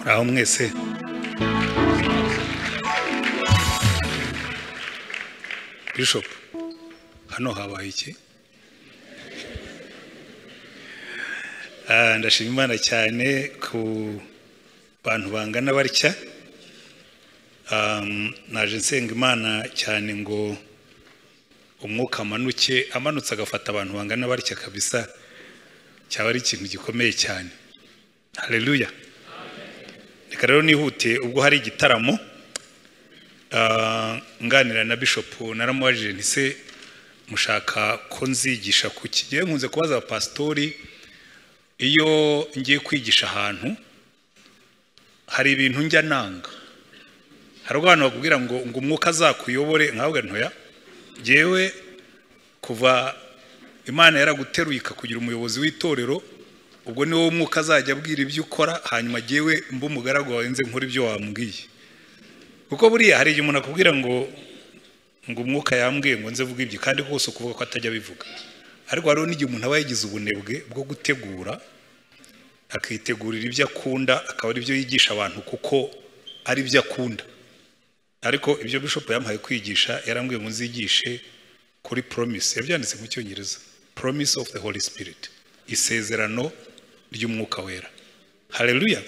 muraho mwese bishop hano habaye iki Ah, ndashima imana cyane ku bantu bangana batya. Um, naje nsenga imana cyane ngo umwuka amanuke amanutse agafata abantu bangana batya kabisa. Cyaba ari ikintu gikomeye cyane. Haleluya reka rero nihute ubwo hari igitaramo ah, nganira na bishop naramubajije nti se mushaka ko nzigisha ku kigiye nkunze kubaza abapasitori iyo ngiye kwigisha ahantu hari ibintu njya nanga? Hari abantu bakubwira ngo ngo umwuka azakuyobore? Nkawe ntoya ngewe kuva imana yaraguteruye ikakugira umuyobozi w'itorero ubwo ni wowe umwuka azajya abwira ibyo ukora hanyuma ngewe mba umugaragu wawe nze nkora ibyo wambwiye. Kuko buriya hari igihe umuntu akubwira ngo ngo umwuka yambwiye ngo nze vuga ibyo kandi rwose ukuvuga ko atajya abivuga. Ariko hariho n'igihe umuntu aba yagize ubunebwe bwo gutegura akitegurira ibyo akunda akaba ari byo yigisha abantu kuko ari byo akunda. Ariko ibyo bishop yamuhaye kwigisha yarambwiye ngo nzigishe kuri promise. Yabyanditse mu cyongereza. Promise of the holy spirit. Isezerano ry'umwuka wera. Haleluya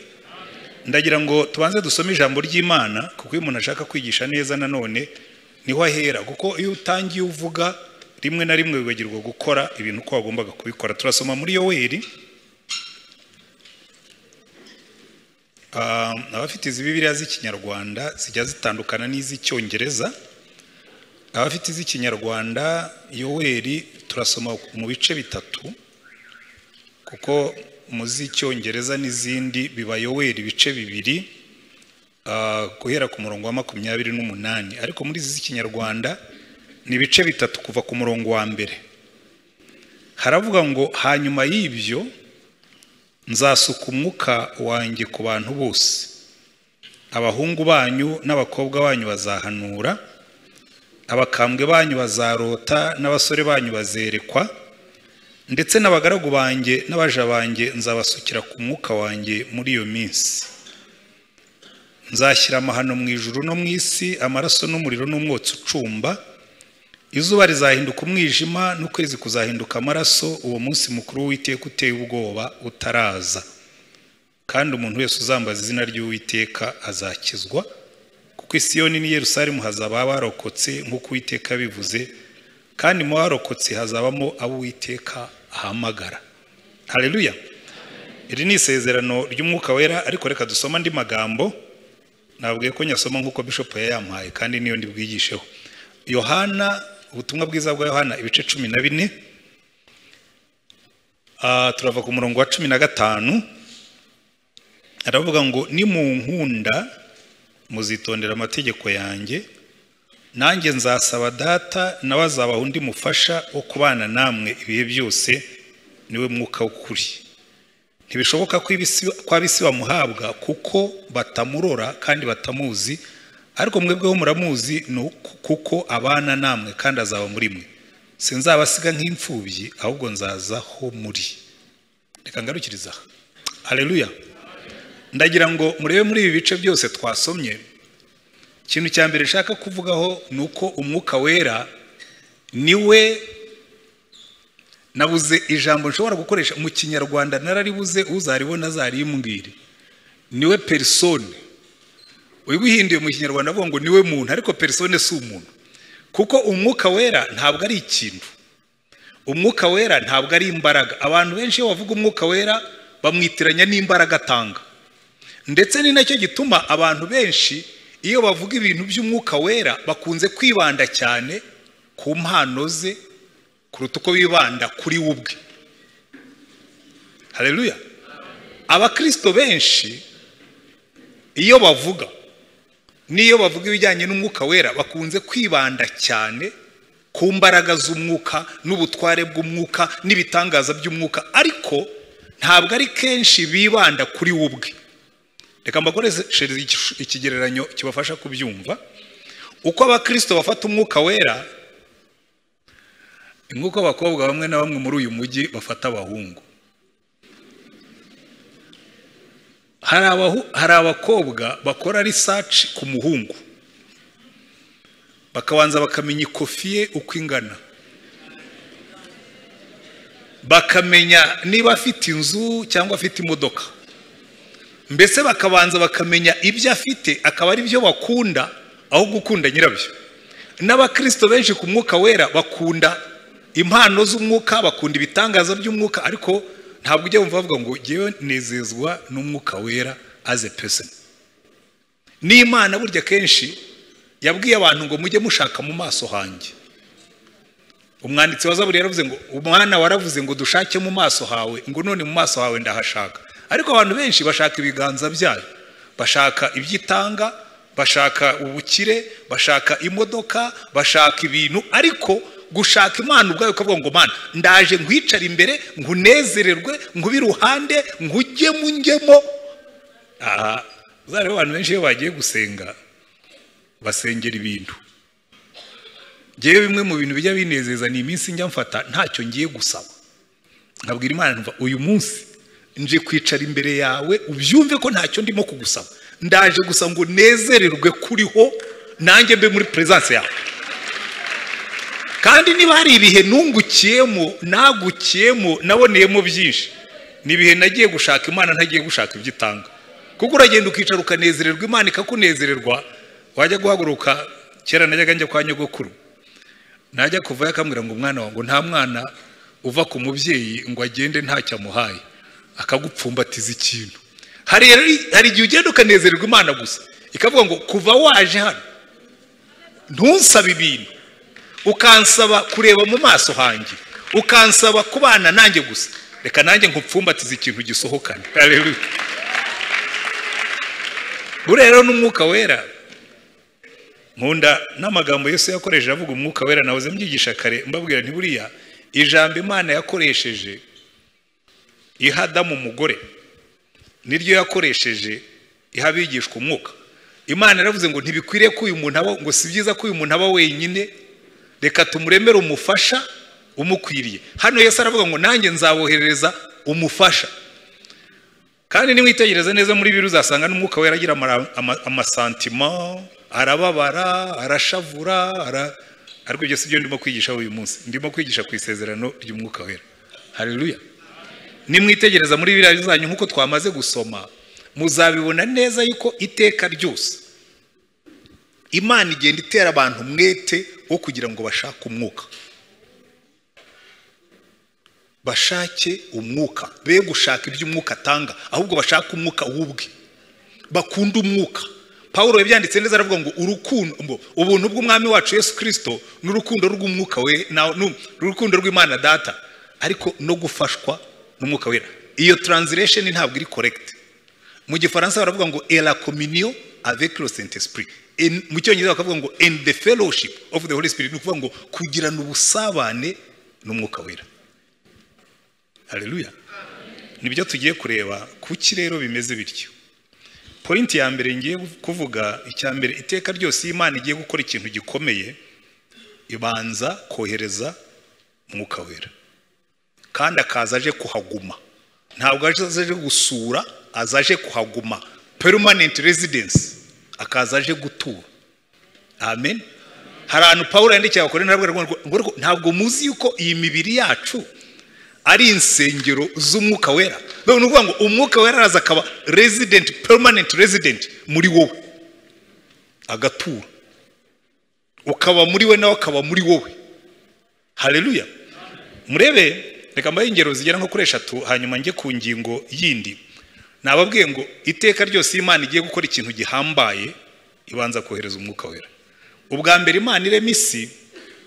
ndagira ngo tubanze dusome ijambo ry'imana kuko iyo umuntu ashaka kwigisha neza nanone ni ho ahera. Kuko iyo utangiye uvuga rimwe na rimwe wibagirwa gukora ibintu uko wagombaga kubikora. Turasoma muri yoweri Ah, abafite izi bibiliya z'ikinyarwanda zijya zitandukana n'iz'icyongereza abafite iz'ikinyarwanda yoweri turasoma mu bice bitatu kuko mu z'icyongereza n'izindi biba yoweri ibice bibiri ah, guhera ku murongo wa makumyabiri n'umunani. Ariko muri izi z'ikinyarwanda ni ibice bitatu kuva ku murongo wa mbere. Haravuga ngo hanyuma y'ibyo nzasuka umwuka wanjye ku bantu bose. Abahungu banyu n'abakobwa banyu bazahanura abakambwe banyu bazarota n'abasore banyu bazerekwa ndetse n'abagaragu banjye n'abaja banjye nzabasukira ku mwuka wanjye muri iyo minsi. Nzashyira amahano mu ijuru no mu isi amaraso n'umuriro n'umwotsi ucumba. Izuba rizahinduka umwijima n'ukwezi kuzahinduka amaraso uwo munsi mukuru w'uwiteka uteye ubwoba utaraza. Kandi umuntu wese uzambaza izina ry'uwiteka azakizwa kuko isiyoni n'i yerusalemu hazaba abarokotse nk'uko uwiteka yabivuze kandi mu barokotse hazabamo abo uwiteka ahamagara. Haleluya. Iri ni isezerano ry'umwuka wera ariko reka dusoma andi magambo. Nabwiye ko nyasoma nk'uko bishop yayampaye kandi niyo ndi bwigisheho yohana ubutumwa bwiza bwa yohana ibice cumi na bine. Ah, turava ku murongo wa cumi na gatanu. Aravuga ngo ni mu nkunda muzitondera amategeko yanjye nanjye nzasaba data nawe azabaha undi mufasha wo kubana namwe ibihe byose ni we mwuka w'ukuri. Ntibishoboka ko ab'isi bamuhabwa kuko batamurora kandi batamuzi ariko mwebweho muramuzi ni kuko abana namwe kandi azaba muri mwe. Sinzabasiga nk'imfubyi ahubwo nzazaho muri. Reka ngarukiriza aha. Haleluya ndagira ngo murebe muri ibi bice byose twasomye ikintu cya mbere nshaka kuvugaho ni uko umwuka wera ni we nabuze ijambo nshobora gukoresha. Mu kinyarwanda nararibuze uzaribona azarimbwire ni we perisone ubihinduye mu kinyarwanda avuga ngo ni we muntu ariko perisone si umuntu. Kuko umwuka wera ntabwo ari ikintu. Umwuka wera ntabwo ari imbaraga. Abantu benshi iyo bavuga umwuka wera bamwitiranya n'imbaraga atanga. Ndetse ni na cyo gituma abantu benshi iyo bavuga ibintu by'umwuka wera bakunze kwibanda cyane ku mpano ze kuruta uko bibanda kuri we ubwe. Hareruya abakirisito benshi iyo bavuga n'iyo bavuga ibijyanye n'umwuka wera bakunze kwibanda cyane ku mbaraga z'umwuka n'ubutware bw'umwuka n'ibitangaza by'umwuka ariko ntabwo ari kenshi bibanda kuri we ubwe. Reka mbakoreshereze ikigereranyo kibafasha kubyumva. Uko abakirisito bafata umwuka wera ni nk'uko abakobwa bamwe na bamwe muri uyu mujyi bafata abahungu. Hari abakobwa bakora risaci ku muhungu. Bakabanza bakamenya ikofi ye uko ingana. Bakamenya niba afite inzu cyangwa afite imodoka. Mbese bakabanza bakamenya ibyo afite akaba ari byo bakunda aho gukunda nyirabyo. N'abakirisito benshi ku mwuka wera bakunda impano z'umwuka bakunda ibitangaza by'umwuka ariko ntabwo ujya wumva bavuga ngo ngewe nezezwa n'umwuka wera as a person. N'imana burya kenshi yabwiye abantu ngo mujye mushaka mu maso hanjye. Umwanditsi wa zaburi yaravuze ngo umwana waravuze ngo dushake mu maso hawe. Ngo none mu maso hawe ndahashaka. Ariko abantu benshi bashaka ibiganza byayo. Bashaka iby'itanga bashaka ubukire bashaka imodoka bashaka ibintu. Ariko gushaka imana ubwayo ukavuga ngo mana ndaje nkwicara imbere nkunezererwe nkube iruhande nkujyemo njyemo aha uzareba abantu benshi iyo bagiye gusenga basengera ibintu. Ngewe bimwe mu bintu bijya binezeza ni iminsi njya mfata ntacyo ngiye gusaba. Nkabwira imana uyu munsi nje kwicara imbere yawe ubyumve ko ntacyo ndimo kugusaba. Ndaje gusa ngo nezererwe kuriho nanjye mbe muri peresanse yawe. Kandi niba hari ibihe nungukiyemo nagukiyemo naboneyemo byinshi ni ibihe nagiye gushaka imana ntagiye gushaka ibyo itanga. Kuko uragenda ukicara ukanezererwa imana ikakunezererwa wajya guhaguruka kera najyaga njya kwa nyogokuru. Najya kuvayo akambwira ngo umwana wawe ngo nta mwana uva ku mubyeyi ngo agende ntacyo amuhaye. Akagupfumbatiza ikintu. Hari igihe ugenda ukanezererwa imana gusa. Ikavuga ngo kuva waje hano ntusabe ibintu. Ukansaba kureba mu maso hanjye. Ukansaba kubana nanjye gusa. Reka nanjye nkupfumbatize ikintu gisohokane. Haleluya. buriya rero n'umwuka wera nkunda n'amagambo Yesu yakoresheje avuga umwuka wera nahoze mbyigisha kare. Mbabwira nti buriya ijambo imana yakoresheje iha adamu umugore. Niryo yakoresheje iha abigishwa umwuka. Imana yaravuze ngo ntibikwiriye ko uyu muntu aba ngo si byiza ko uyu muntu aba wenyine. Reka tumuremere umufasha umukwiriye. Hano Yesu aravuga ngo nanjye nzaboherereza umufasha. Kandi nimwitegereza neza muri bibiri uzasanga n'umwuka wera agira amara- ama- amasantima arababara arashavura ara- ariko ibyo si byo ndimo kwigisha uyu munsi. Ndimo kwigisha ku isezerano ry'umwuka wera. Haleluya. Nimwitegereza muri biriya zanyu nk'uko twamaze gusoma muzabibona neza yuko iteka ryose imana igenda itera abantu umwete wo kugira ngo bashake umwuka. Bashake umwuka. Be gushaka ibyo umwuka atanga ahubwo bashake umwuka w'ubwe. Bakunda umwuka. Paul yabyanditse neza aravuga ngo urukundo ubuntu bw'umwami wacu yesu kirisito n'urukundo rw'umwuka we na- nu- urukundo rw'imana data. Ariko no gufashwa n'umwuka wera. Iyo translation ntabwo iri correct. Mu gifaransa baravuga ngo la communion avec le saint esprit mu cyongereza bakavuga ngo and the fellowship of the holy spirit. Ni ukuvuga ngo kugirana ubusabane n'umwuka wera. Haleluya ni byo tugiye kureba kuki rero bimeze bityo. Pointi ya mbere ngiye kuvuga icya mbere iteka ryose iyo imana igiye gukora ikintu gikomeye ibanza kohereza umwuka wera. Kandi akaza aje kuhaguma. Ntabwo aje gusura aza aje kuhaguma. Permanent residence. Akaza aje gutura. Amen. Hari ahantu paul yandikiye abakore ntabwo ntabwo muzi yuko iyi mibiri yacu ari insengero z'umwuka wera. Ni ukuvuga ngo umwuka wera araza akaba resident permanent resident muri wowe. Agatura. Ukaba muri we nawe akaba muri wowe. Haleluya murebe reka mbahe ingero zigera nko kuri eshatu hanyuma njye ku ngingo yindi. Nababwiye ngo iteka ryose imana igiye gukora ikintu gihambaye ibanza kohereza umwuka wera. Ubwa mbere imana irema isi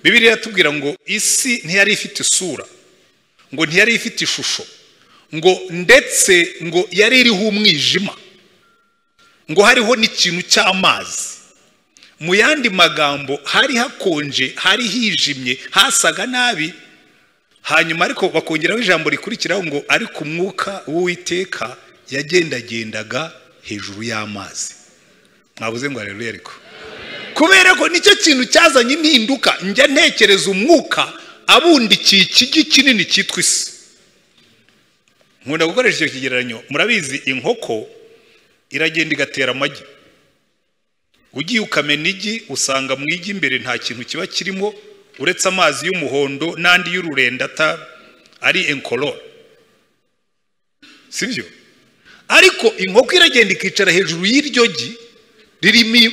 bibiri iratubwira ngo isi ntiyari ifite isura ngo ntiyari ifite ishusho ngo ndetse ngo yari iriho umwijima ngo hariho n'ikintu cy'amazi. Mu yandi magambo hari hakonje hari hijimye hasaga nabi hanyuma ariko bakongeraho ijambo rikurikiraho ngo ariko umwuka w'uwiteka yagendagendaga hejuru y'amazi. Mwabuze ngo hareruye ariko. Kubera ko ni cyo kintu cyazanye impinduka njya ntekereza umwuka abundikiye ikigi kinini cyitwa isi. Nkunda gukoresha icyo kigereranyo. Murabizi inkoko iragenda igatera amagi. Ugiye ukamena igi usanga mu igi imbere nta kintu kiba kirimo uretse amazi y'umuhondo n'andi y'ururenda ata- ari enkorora sibyo? Ariko inkoko iragenda ikicara hejuru y'iryo gi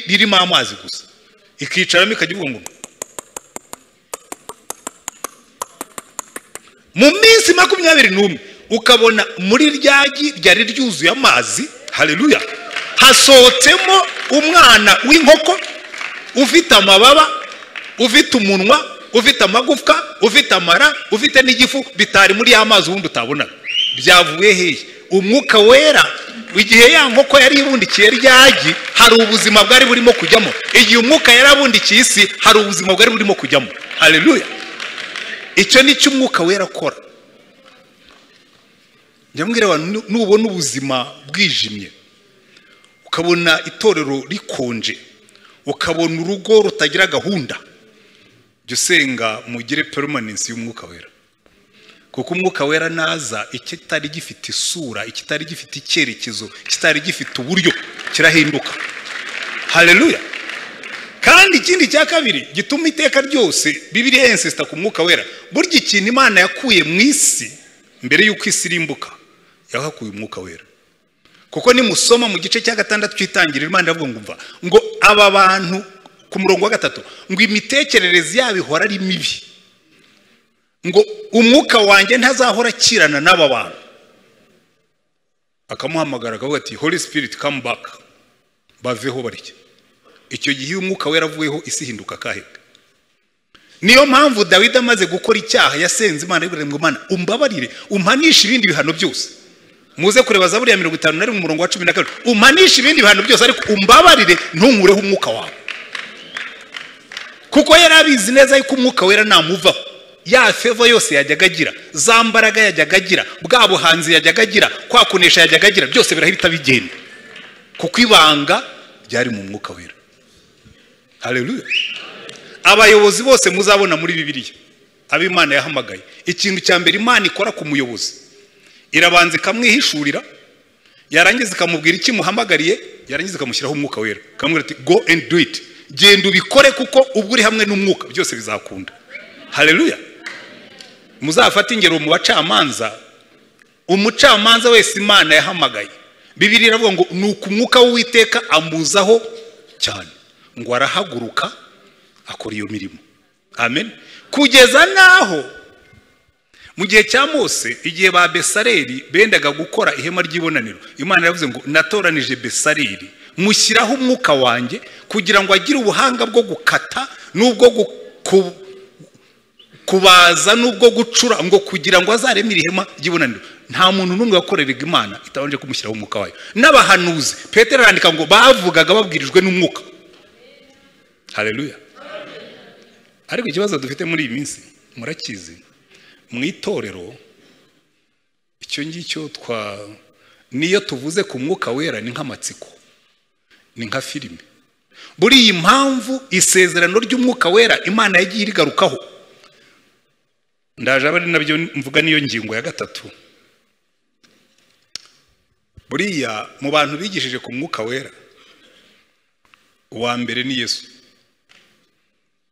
ririmo amazi gusa. Ikicaramo ikajya ivuga ngo mu minsi makumyabiri n'umwe ukabona muri rya gi ryari ryuzuye amazi hareruya hasohotsemo umwana w'inkoko ufite amababa ufite umunwa ufite amagufwa ufite amara ufite n'igifu bitari muri ya mazi ubundi utabonaga. Byavuye hehe? Umwuka wera igihe ya nkoko yari ibundikiye rya gi hari ubuzima bwari burimo kujyamo. Igihe umwuka yari abundikiye isi hari ubuzima bwari burimo kujyamo. Hareruya icyo ni cyo umwuka wera akora. Njya mbwira abantu nu- nubona ubuzima bwijimye ukabona itorero rikonje ukabona urugo rutagira gahunda jya usenga mugire perumanensi y'umwuka wera. Kuko umwuka wera naza ikitari gifite isura ikitari gifite icyerekezo kitari gifite uburyo kirahinduka. Hareruya kandi ikindi cya kabiri gituma iteka ryose bibiriya yensisita ku mwuka wera. Burya ikintu imana yakuye mu isi mbere y'uko isi irimbuka yahakuye umwuka wera. Kuko nimusoma mu gice cya gatandatu cy'itangiriro imana iravuga ngo aba bantu ku murongo wa gatatu ngo imitekerereze yabo ihora ari mibi. Ngo umwuka wanjye ntazahora akirana n'aba bantu. Akamuhamagara akavuga ati holy spirit come back. Baveho barya. Icyo gihe iyo umwuka wera avuyeho isi ihinduka akahebwe niyo mpamvu dawidi amaze gukora icyaha yasenze imana yibwira ngo imana umbabarire umpanishe ibindi bihano byose. Muze kureba zaburi ya mirongo itanu na rimwe umurongo wa cumi na kabiri. Umpanishe ibindi bihano byose ariko umbabarire ntunkureho umwuka wawe. Kuko yari abizi neza yuko umwuka wera namuvaho ya feva yose yajyaga agira za mbaraga yajyaga agira bwa buhanzi yajyaga agira kwa kunesha yajyaga agira byose birahita bigenda. Kuko ibanga ryari mu mwuka wera. Hareruya abayobozi bose muzabona muri bibiliya. Abo imana yahamagaye. Ikintu cya mbere imana ikora ku muyobozi. Irabanza ikamwihishurira yarangiza ikamubwira icyo imuhamagariye yarangiza ikamushyiraho umwuka wera. Ikamubwira ati go and do it. Genda ubikore kuko ubwo uri hamwe n'umwuka byose bizakunda. Hareruya muzafate ingero mu bacamanza. Umucamanza wese imana yahamagaye. Bibiri iravuga ngo ni uku umwuka w'uwiteka amuzaho cyane ngo arahaguruka akora iyo mirimo. Amen. Kugeza n'aho mu gihe cya mose igihe ba besareri bendaga gukora ihema ry'ibonaniro imana yavuze ngo natoranije besareri. Mushyiraho umwuka wanjye kugira ngo agire ubuhanga bwo gukata n'ubwo kubaza n'ubwo gucura ngo kugira ngo azaremere ihema ry'ibonaniro. Nta muntu n'umwe wakoreraga imana itabanje kumushyiraho umwuka wayo. N'abahanuzi petero arandika ngo bavugaga babwirijwe n'umwuka. Hareruya ariko ikibazo dufite muri iyi minsi murakizi mu itorero icyo ngicyo twa niyo tuvuze ku mwuka wera ni nk'amatsiko. Ni nka filime buriya impamvu isezerano ry'umwuka wera imana yagiye irigarukaho. Ndaje aba ari na byo mvuga niyo ngingo ya gatatu. Buriya mu bantu bigishije ku mwuka wera uwa mbere ni yesu.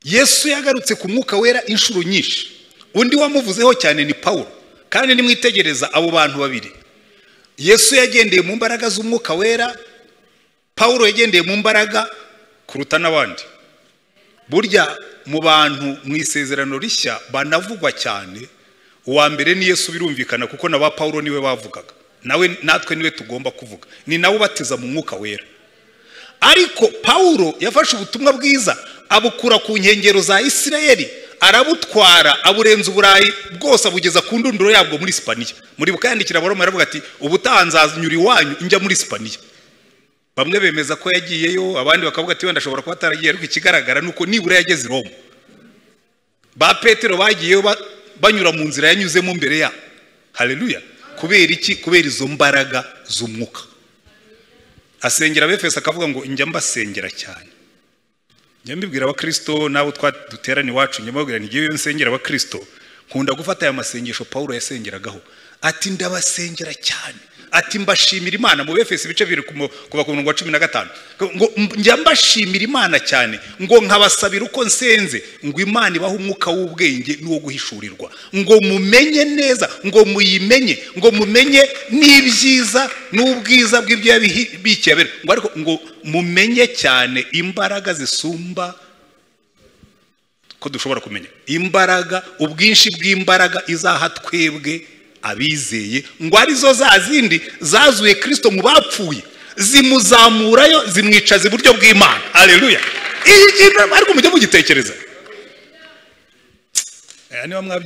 Yesu yagarutse ku mwuka wera inshuro nyinshi. Undi wamuvuzeho cyane ni paul kandi nimwitegereza abo bantu babiri. Yesu yagendeye mu mbaraga z'umwuka wera paul yagendeye mu mbaraga kuruta n'abandi. Burya mu bantu mu isezerano rishya banavugwa cyane uwa mbere ni yesu birumvikana kuko na ba paul ni we bavugaga. Nawe natwe ni we tugomba kuvuga. Ni nawe ubatiza mu mwuka wera. Ariko paul yafashe ubutumwa bwiza abukura ku nkengero za isirayeli arabutwara aburenza uburayi bwose abugeza ku ndunduro yabwo muri sipaniya. Muri bukayandikira abaroma aravuga ati ubutaha nzanyura iwanyu njya muri sipaniya. Bamwe bemeza ko yagiyeyo abandi bakavuga ati wenda ashobora kuba ataragiye. Ariko ikigaragara ni uko nibura yageze i roma. Ba petero bagiyeyo ba- banyura mu nzira yanyuzemo mbere ya. Hareruya kubera iki? Kubera izo mbaraga z'umwuka. Asengera abefeso akavuga ngo njya mbasengera cyane. Njya mbibwira abakirisito n'abo twa duterana iwacu njya mbabwira ntigiye iyo nsengera abakirisito nkunda gufata aya masengesho paul yasengeragaho. Ati ndabasengera cyane. Ati mbashimira imana mu befesi ibice bibiri kuva ku murongo wa cumi na gatanu. Ngo njya mbashimira imana cyane ngo nkabasabira uko nsenze ngo imana ibahe umwuka w'ubwenge n'uwo guhishurirwa. Ngo mumenye neza ngo muyimenye ngo mumenye n'ibyiza n'ubwiza bw'ibyo yabikiye abera ngo ariko ngo mumenye cyane imbaraga zisumba ko dushobora kumenya? Imbaraga ubwinshi bw'imbaraga izaha twebwe abizeye. Ngo ari zo za zindi zazuye kirisito mu bapfuye zimuzamurayo zimwicaza iburyo bw'imana. Kintu ariko mujye mugitekereza.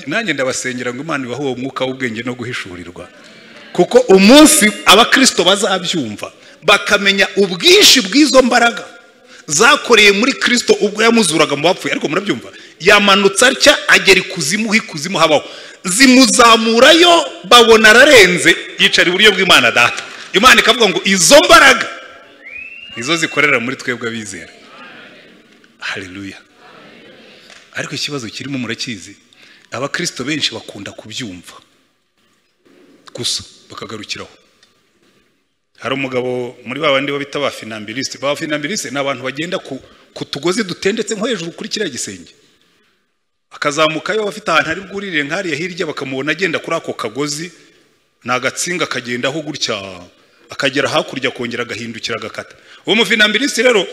Nanjye ndabasengera ngo imana ibahe uwo mwuka w'ubwenge no guhishurirwa. Kuko umunsi abakirisito bazabyumva bakamenya ubwinshi bw'izo mbaraga zakoreye muri kirisito ubwo yamuzuraga mu bapfuye. Ariko murabyumva yamanutse atya agera ikuzimu ho ikuzimu habaho. Zimuzamurayo babona ararenze. Yicara iburyo bw'imana data. Imana ikavuga ngo izo mbaraga. Nizo zikorera muri twebwe abizera. Haleluya ariko ikibazo kirimo murakizi abakirisito benshi bakunda kubyumva. Gusa bakagarukiraho. Hari umugabo muri ba bandi bita ba finambirisite ba finambirisite ni abantu bagenda ku tugozi dutendetse nko hejuru kuri kiriya gisenge. Akazamukayo afite ahantu ari bwurire nk'ariya hirya bakamubona agenda kuri ako kagozi ni agatsinga kagendaho gutya akagera hakurya akongera agahindukira agakata. Uwo mufinambirisite rero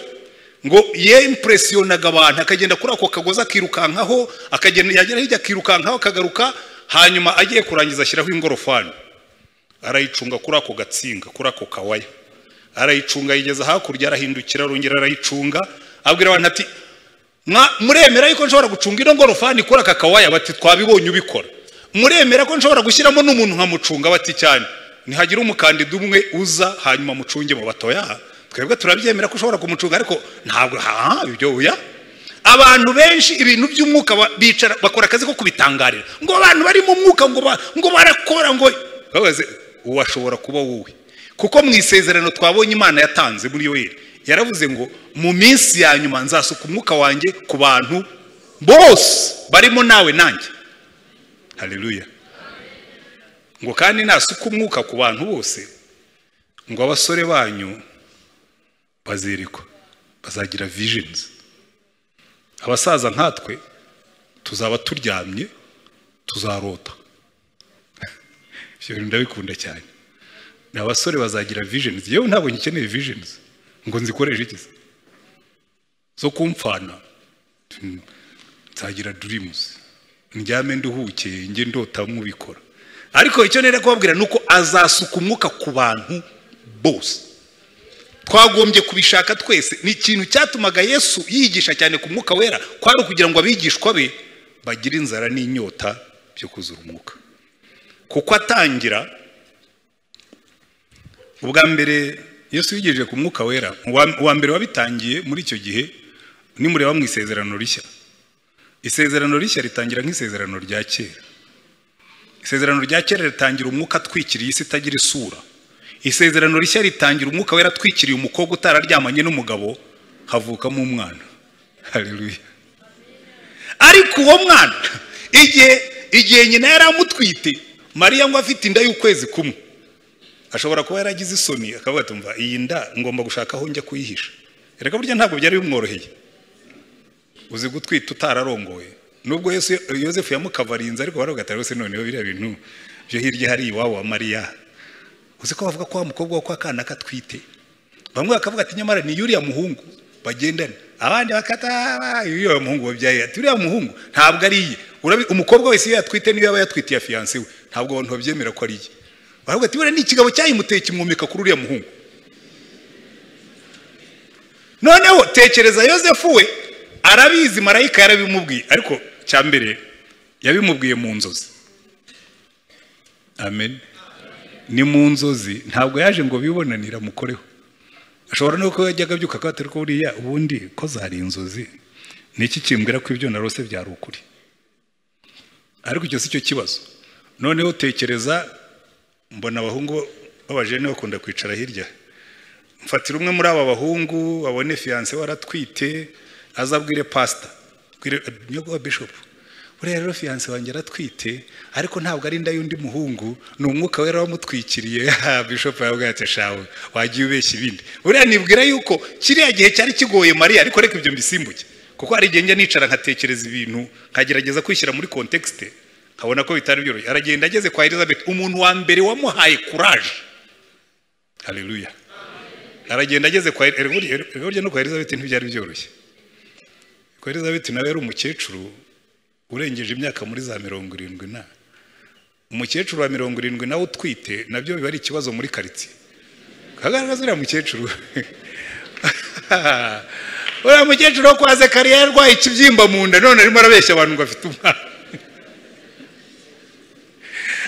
ngo yempuresionaga abantu akagenda kuri ako kagozi akirukankaho akagenda yagera hirya akirukankaho akagaruka hanyuma agiye kurangiza ashyiraho ingorofani. Arayicunga kuri ako gatsinga kuri ako kawaya. Arayicunga ayigeza hakurya arahindukira arongera arayicunga abwira abantu ati "Mwa- muremera yuko nshobora gucunga ino ngorofani kuri aka kawaya bati twabibonye ubikora. Muremera ko nshobora gushyiramo n'umuntu nkamucunga bati cyane. Ntihagira umukandida umwe uza hanyuma mucunge mu batoya. Twebwe turabyemera ko ushobora kumucunga ariko ntabwo ha ibyo oya. Abantu benshi ibintu by'umwuka bicara bakora akazi ko kubitangarira. Ngo abantu bari mu mwuka ngo ba- ngo barakora ngo uwo ashobora kuba wowe. Kuko mu isezerano twabonye imana yatanze muri yoheri yaravuze ngo mu minsi ya nyuma nzasuka umwuka wanjye ku bantu bose barimo nawe nanjye. Haleluya ngo kandi nasuka umwuka ku bantu bose ngo abasore banyu bazerekwa bazagira visions. Abasaza nkatwe tuzaba turyamye tuzarota. Ibyo bintu ndabikunda cyane. Ni abasore bazagira visions. Yewe ntabwo ngikeneye visions. Ngo nzikoreshe iki zo kumfana nzagira dreams. Ndyame nduhuke njye ndota mubikora ariko icyo nera kubabwira ni uko azasuka umwuka ku bantu bose. Twagombye kubishaka twese. Ni ikintu cyatumaga yesu yigisha cyane ku mwuka wera. Kwari ukugira ngo abigishwa be bagire inzara n'inyota byo kuzura umwuka. Kuko atangira ubwa mbere yesu yigejeje ku mwuka wera uwa- mbere wabitangiye muri icyo gihe nimureba mu isezerano rishya. Isezerano rishya ritangira nk'isezerano rya kera. Isezerano rya kera ritangira umwuka atwikiriye isi itagira isura. Isezerano rishya ritangira umwuka wera atwikiriye umukobwa utararyamanye n'umugabo havukamo umwana. Haleluya ariko uwo mwana igihe igihe nyina yari amutwite mariya ngo afite inda y'ukwezi kumwe. Ashobora kuba yaragize isoni akavuga ati mva iyi nda ngomba gushaka aho njya kuyihisha. Reka burya ntabwo byari bimworoheye. Uzi gutwita utararongoye. Nubwo yosefu yamukavarinze ariko baravuga ati rwose noneho biriya bintu byo hirya hari iwabo wa mariya. Uzi ko bavuga ko wa mukobwa wo kwa kana katwite? Bamwe bakavuga ati nyamara ni yuriya muhungu bagendana abandi bakata yuriya muhungu wabyaye. Ati uriya muhungu ntabwo ari iye. Umukobwa wese iyo yatwite niyo yaba yatwitiye fiyanse we. Ntabwo abantu babyemera ko ari iye. Baravuga ati buriya ni ikigabo cyayimuteye kimwomeka kuri uriya muhungu. Noneho tekereza yosefu we arabizi marayika yarabimubwiye. Ariko cya mbere yabimubwiye mu nzozi. Amen. Ni mu nzozi. Ntabwo yaje ngo bibonanire amukoreho ashobora no kuba yajyaga abyuka akaba atari ko buriya ubundi ko zari inzozi ni iki kimbwira ko ibyo narose byari ukuri? Ariko icyo si cyo kibazo. Noneho tekereza mbona abahungu b'abajene bakunda kwicara hirya. Mfatira umwe muri aba bahungu abone fiyanse waratwite azabwire pasita nyogwa bishopu buriya rero fiyanse wanjye aratwite ariko ntabwo ari inda y'undi muhungu ni umwuka wera wamutwikiriye. Bishopu yawe ati shawe wagiye ubeshya ibindi. Buriya nibwira yuko kiriya gihe cyari kigoye mariya ariko reka ibyo mbisimbuke kuko hari igihe njya nicara nkatekereza ibintu nkagerageza kwishyira muri kontekisite nkabona ko bitari byoroshye. Aragenda ageze kwa elizabeth. Umuntu wa mbere wamuhaye kuraje hareruya aragenda ageze kwa burya no kwa elizabeth ntibyari byoroshye. Kwa elizabeth nawe yari umukecuru urengeje imyaka muri za mirongo irindwi na. Umukecuru wa mirongo irindwi nawe utwite na byo biba ari ikibazo muri karitsiye. Kagaragaza uriya mukecuru. Uriya mukecuru wo kwa zekariya yarwaye ikibyimba mu nda none arimo arabeshya abantu ngo afite umwana.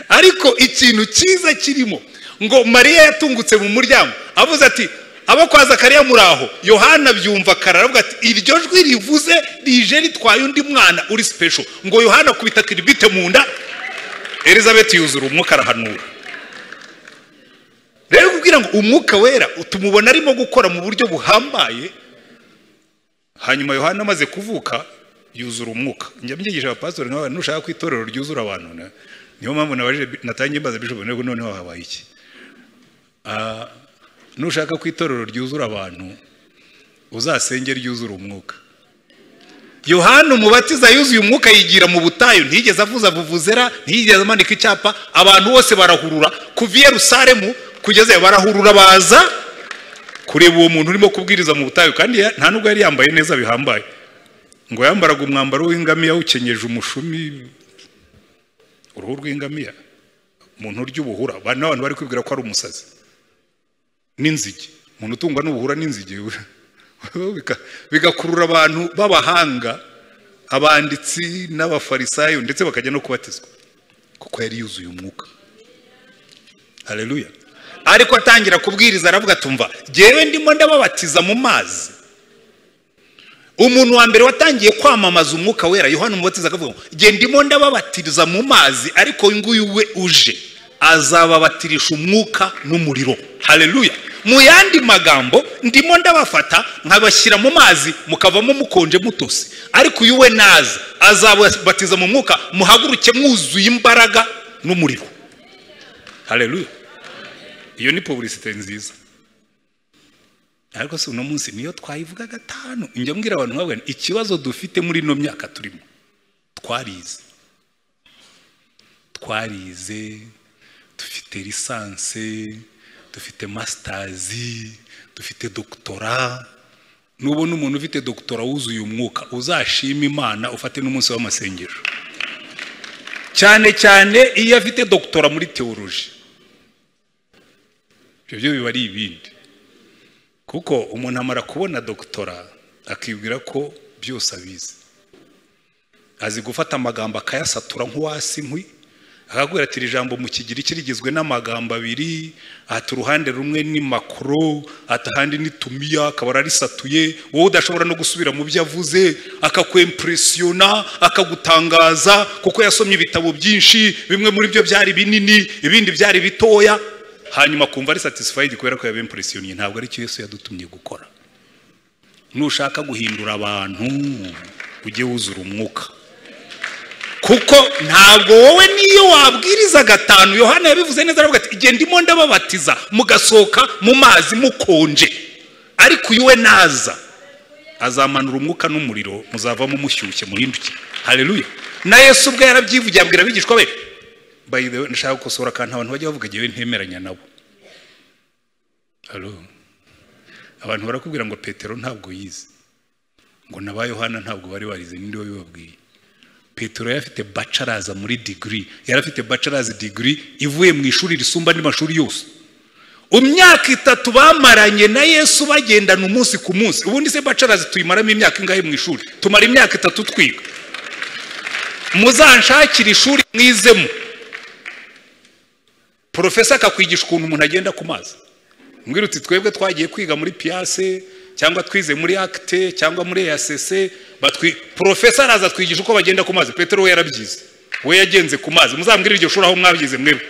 Ariko ikintu cyiza kirimo ngo mariya yatungutse mu muryango avuze ati abo kwa zakariya muri aho? Yohana byumva kare aravuga ati iryo jwi rivuze rije ritwaye undi mwana uri sipesho ngo yohana akubita kiribite mu nda. Elizabeth yuzura umwuka arahanura. Rero kubwira ngo umwuka wera tumubona arimo gukora mu buryo buhambaye hanyuma yohana amaze kuvuka yuzura umwuka. Njya mbyigisha abapasitori nk'abantu nushaka ko itorero ryuzura abantu niyo mpamvu natangiye mbaza bishoboye nubwo noneho habaye iki? Nushaka ko itorero ryuzura abantu uzasenge ryuzura umwuka. Yohana umubatiza yuzuye umwuka yigira mu butayu ntiyigeze avuza vuvuzera ntiyigeze amanika icyapa abantu bose barahurura. Kuva i yerusalemu kugeza barahurura baza kureba uwo muntu urimo kubwiriza mu butayu kandi nta nubwo yari yambaye neza bihambaye. Ngo yambaraga umwambaro w'ingamiya ukenyeje umushumi uruhu rw'ingamiya umuntu urya ubuhura n'abantu bari kwibwira ko ari umusazi. N'inzige. Umuntu utungwa n'ubuhura n'inzige bigakurura abantu b'abahanga abanditsi n'abafarisayo ndetse bakajya no kubatizwa. Kuko yari yuzuye umwuka. Hareruya ariko atangira kubwiriza aravuga tumva ngewe ndimo ndababatiza mu mazi. Umuntu wa mbere watangiye kwamamaza umwuka wera yohana umubatiza akavuga ngo ndimo ndababatiriza mu mazi ariko nguyu we uje. Azababatirisha umwuka n'umuriro. Hareruya mu yandi magambo ndimo ndabafata nkabashyira mu mazi mukavamo mukonje mutose. Ariko uyu we naza azababatiza mu mwuka muhaguruke mwuzuye imbaraga n'umuriro. Hareruya iyo ni pubulisite nziza. Ariko si uno munsi niyo twayivuga gatanu. Njya mbwira abantu nkabwira ikibazo dufite muri ino myaka turimo twarize. Twarize dufite lisanse dufite masitazi dufite dogitora nubona umuntu ufite dogitora wuzuye umwuka uzashima imana ufate n'umunsi w'amasengesho. Cyane cyane iyo afite dogitora muri teoloji ibyo byo biba ari ibindi. Kuko umuntu amara kubona dogitora akibwira ko byose abizi. Azi gufata amagambo akayasatura nk'uwasi inkwi akakubwira ati jambo mu kigiriki rigizwe n'amagambo abiri ati uruhande rumwe ni makoro ati ahandi ni tumiya akaba ararisatuye wowe udashobora no gusubira mu byo avuze akakwempuresiyona akagutangaza kuko yasomye ibitabo byinshi bimwe muri byo byari binini ibindi byari bitoya. Hanyuma kumva ari satisfayidi kubera ko yabempuresiyoniye ntabwo ari cyo Yesu yadutumye gukora. Nushaka guhindura abantu ujye wuzura umwuka. Kuko ntabwo wowe niyo wabwiriza gatanu yohana yabivuze neza aravuga ati igihe ndimo ndababatiza mugasohoka mu mazi mukonje. Ariko uyu we naza azamanura umwuka n'umuriro muzavamo mushyushye muhinduke. Hareruya na yesu ubwe yarabyivugiye abwira abigishwa be way ndashaka gukosora akantu abantu bajya bavuga igihe ntemeranya nabo. Abantu barakubwira ngo petero ntabwo yize. Ngo na ba yohana ntabwo bari barize ninde wabibabwiye? Petero yari afite bacaraza muri digiri yari afite bacarazi digiri ivuye mu ishuri risumba andi mashuri yose imyaka itatu bamaranye na yesu bagendana umunsi ku munsi. Ubundi se bacarazi tuyimaramo imyaka ingahe mu ishuri? Tumara imyaka itatu twiga muzanshakire ishuri mwizemo. Porofesa akakwigisha ukuntu umuntu agenda ku mazi. Uti twebwe twagiye kwiga muri piyase cyangwa twize muri akite cyangwa muri eyasese porofesa araza twigisha uko bagenda ku mazi. Petero we yarabyize. We yagenze ku mazi. Muzambwire iryo shuri aho mwabyize mwebwe.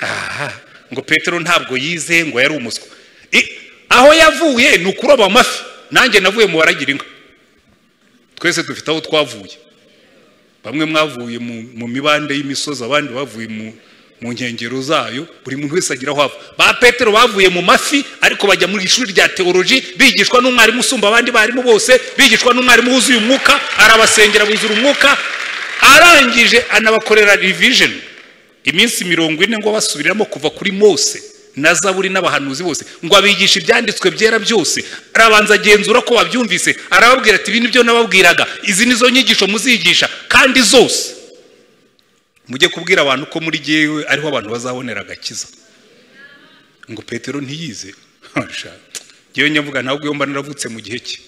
Aha ngo petero ntabwo yize ngo yari umuswa. Aho yavuye ni ukuroba amafi. Nanjye navuye mu baragira inka twese dufite aho twavuye. Bamwe mwavuye mu mibande y'imisozi abandi bavuye mu mu nkengero zayo buri muntu wese agira aho ava. Ba petero bavuye mu mafi ariko bajya mu ishuri rya teoloji bigishwa n'umwarimu usumba abandi barimu bose bigishwa n'umwarimu wuzuye umwuka arabasengera buzura umwuka arangije anabakorera revision. Iminsi mirongo ine ngo basubiramo kuva kuri mose na zaburi n'abahanuzi bose ngo abigishe ibyanditswe byera byose. Arabanza agenzura ko babyumvise arababwira ati ibi ni byo nababwiraga. Izi nizo nyigisho muzigisha kandi zose. Mujye kubwira abantu ko muri jyewe ariho abantu bazabonera agakiza. Ngo petero ntiyize. Ngewe nyavuga ntabwo iyo mba naravutse mu gihe cye.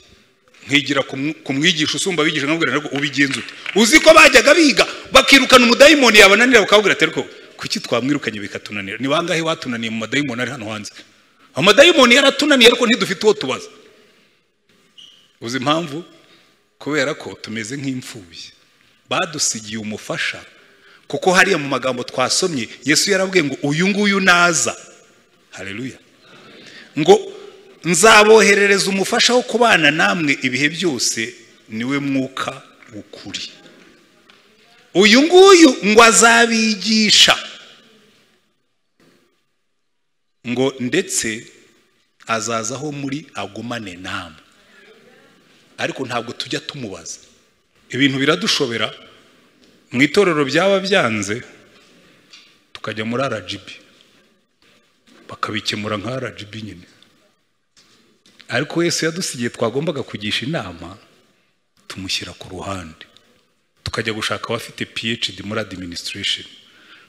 Nkigira ku mw- ku mwigisha usumba abigisha nkabwira ngo ubigenza ute? Uzi ko bajyaga biga bakirukana umudayimoni yabananira bakabwira ati ariko kuki twamwirukanye bikatunanira? Ni bangahe batunaniye mu madayimoni ari hano hanze? Amadayimoni yaratunaniye ariko ntidufite uwo tubaza. Uzi impamvu? Kubera ko tumeze nk'imfubyi badusigiye umufasha kuko hariya mu magambo twasomye yesu yarabwiye ngo uyu nguyu naza. Hareruya ngo nzaboherereza umufasha wo kubana namwe ibihe byose ni we mwuka w'ukuri. Uyu nguyu ngo azabigisha. Ngo ndetse azaza aho muri agumane namwe. Ariko ntabwo tujya tumubaza. Ibintu biradushobera mu itorero byaba byanze tukajya muri rgb bakabikemura nka rgb nyine. Ariko wese yadusigiye twagombaga kugisha inama tumushyira ku ruhande. Tukajya gushaka abafite phd muri administration.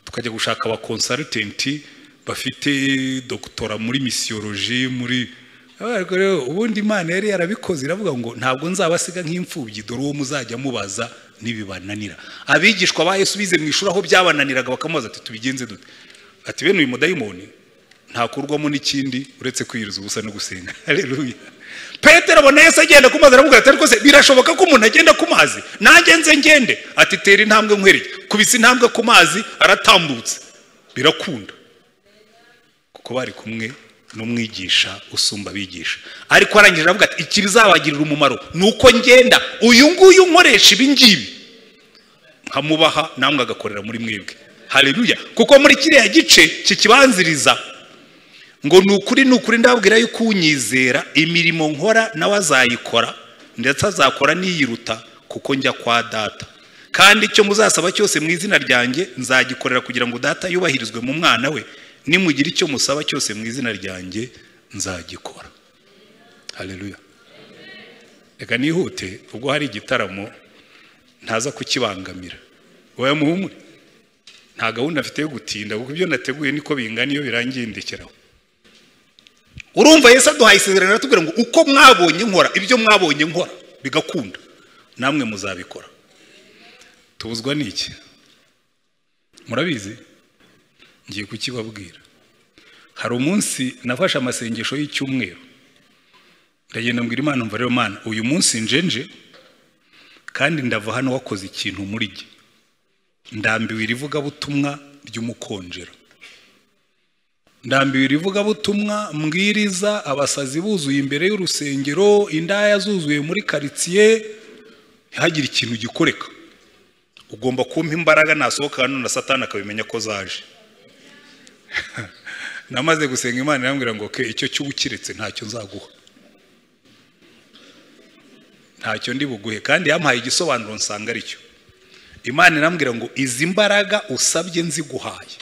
Tukajya gushaka abakonsalitenti bafite dogitora muri misiyoloji muri ubundi imana yari yarabikoze iravuga ngo ntabwo nzabasiga nk'imfubyi dore uwo muzajya mubaza nibibananira abigishwa ba yesu bize mu ishuri aho byabananiraga bakamubaza ati tubigenze dute? Ati bene uyu mudayimoni ntakurwamo n'ikindi uretse kwiyiriza ubusa no gusenga. Hareruya petero abona yesu agenda ku mazi aramubwira ati ariko se birashoboka ko umuntu agenda ku mazi? Nanjye nze ngende. Ati tera intambwe nkwereke. Kubisa intambwe ku mazi aratambutse. Birakunda. Kuko bari kumwe n'umwigisha usumba abigisha. Ariko arangije aravuga ati iki bizabagirira umumaro ni uko ngenda uyu nguyu nkoresha ibi ngibi. Nkamubaha namwe agakorera muri mwebwe. Hareruya kuko muri kiriya gice kikibanziriza ngo ni ukuri ni ukuri ndababwira yuko unyizera imirimo nkora nawe azayikora ndetse azakora n'iyiruta kuko njya kwa data. Kandi icyo muzasaba cyose mu izina ryanjye nzagikorera kugira ngo data yubahirizwe mu mwana we nimugira icyo musaba cyose mu izina ryanjye nzagikora. Hareruya reka nihute ubwo hari igitaramo ntaza kukibangamira. Wowe muhumure. Nta gahunda afite yo gutinda kuko ibyo nateguye niko bingana iyo birangiye ndekeraho urumva Yesu aduhaye isezerano aratubwira ngo uko mwabonye nkora ibyo mwabonye nkora bigakunda. Namwe muzabikora. Tubuzwa n'iki? Murabizi? Ngiye kukibabwira hari umunsi nafashe amasengesho y'icyumweru. Ndagenda mbwira imana mva rero mana uyu munsi njenje kandi ndava hano wakoze ikintu muri jye. Ndambiwe irivugabutumwa ry'umukongero ndambiwe irivugabutumwa mbwiriza abasazi buzuye imbere y'urusengero indaya zuzuye muri karitsiye ntihagire ikintu gikoreka ugomba kumpa imbaraga nasohoka hano na satani akabimenya ko zaje. Namaze gusenga imana irambwira ngo ke icyo cy'uba ukiretse ntacyo nzaguha. Ntacyo ndi buguhe kandi yampaye igisobanuro nsanga ari cyo imana irambwira ngo izi mbaraga usabye nziguhaye.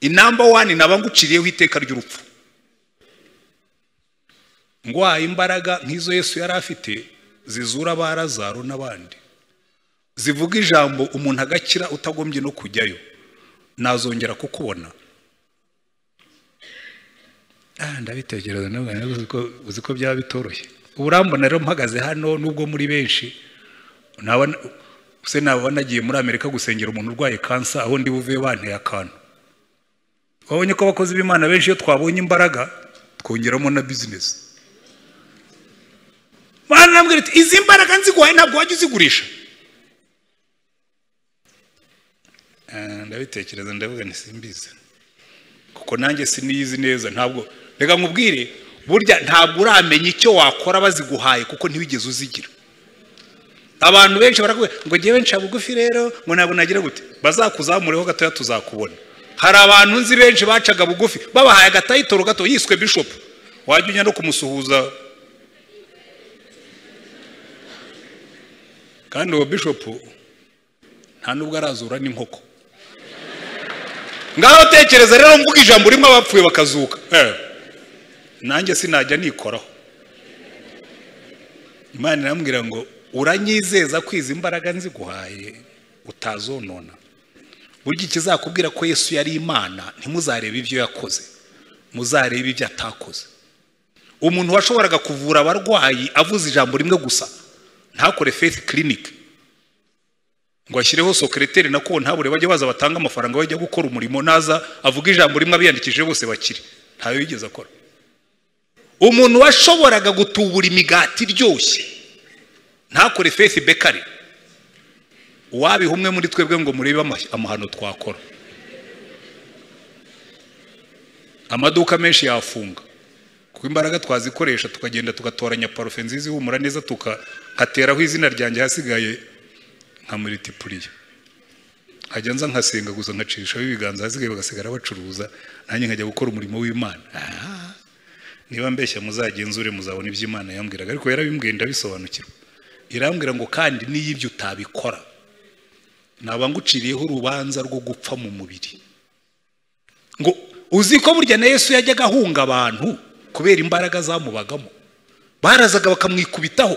Inamba wani naba nguciriyeho iteka ry'urupfu. Ngwaye imbaraga nk'izo yesu yari afite zizura abarazaro n'abandi zivuga ijambo umuntu agakira utagombye no kujyayo. Nazongera kukubona. Ndabitekereza uzi ko byaba bitoroshye urambona rero mpagaze hano nubwo muri benshi se naba nagiye muri amerika gusengera umuntu urwaye kansa aho ndi buve banteye akantu. Wabonye ko abakozi b'imana benshi iyo twabonye imbaraga twongeramo na bizinesi barambwira ati izi mbaraga nziguhaye ntabwo wajya uzigurisha. Ndabitekereza ndavuga ntisimbize kuko nanjye siniyizi neza ntabwo reka nkubwire burya ntabwo uramenya icyo wakora baziguhaye kuko ntiwigeze uzigira. Abantu benshi baravuga ngo ngewe nca bugufi rero ngo ntabwo nagira gute. Bazakuzamureho gatoya tuzakubona. Hari abantu nzi benshi bacaga bugufi babahaye agatayitoro gato yiswe bishopu wajya ujya no kumusuhuza. Kandi uwo bishopu nta nubwo arazura n'inkoko. Ngaho tekereza rero mvuga ijambo rimwe abapfuye bakazuka. Nanjye sinajya nikoraho. Imana irambwira ngo uranyizeza ko izi mbaraga nziguhaye utazonona. Burya ikizakubwira ko yesu yari imana ntimuzarebe ibyo yakoze. Muzarebe ibyo atakoze. Umuntu washoboraga kuvura abarwayi avuze ijambo rimwe gusa. Ntakore faith clinic. Ngo ashyireho sokereteri na ko ntabure bajya baza batanga amafaranga bajya gukora umurimo naza avuga ijambo rimwe abiyandikishije bose bakire. Ntayo yigeze akora. Umuntu washoboraga gutubura imigati iryoshye ntakore faith bekari wabiha umwe muri twebwe ngo murebe amahano twakora. Amaduka menshi yafunga. Kuko imbaraga twazikoresha tukagenda tugatoranya parufe nziza ihumura neza tukateraho izina ryanjye hasigaye nka muritipuriya nkajya nza nkasenga gusa nkacishaho ibiganza hasigaye bagasigara bacuruza nanjye nkajya gukora umurimo w'imana. Niba mbeshya muzagenzure muzabona ibyo imana yambwiraga ariko yarabimbwiye ndabisobanukirwa. Irambwira ngo kandi n'iyo ibyo utabikora naba nguciriyeho urubanza rwo gupfa mu mubiri. Ngo uzi ko burya na yesu yajyaga ahunga abantu kubera imbaraga zamubagamo? Barazaga bakamwikubitaho.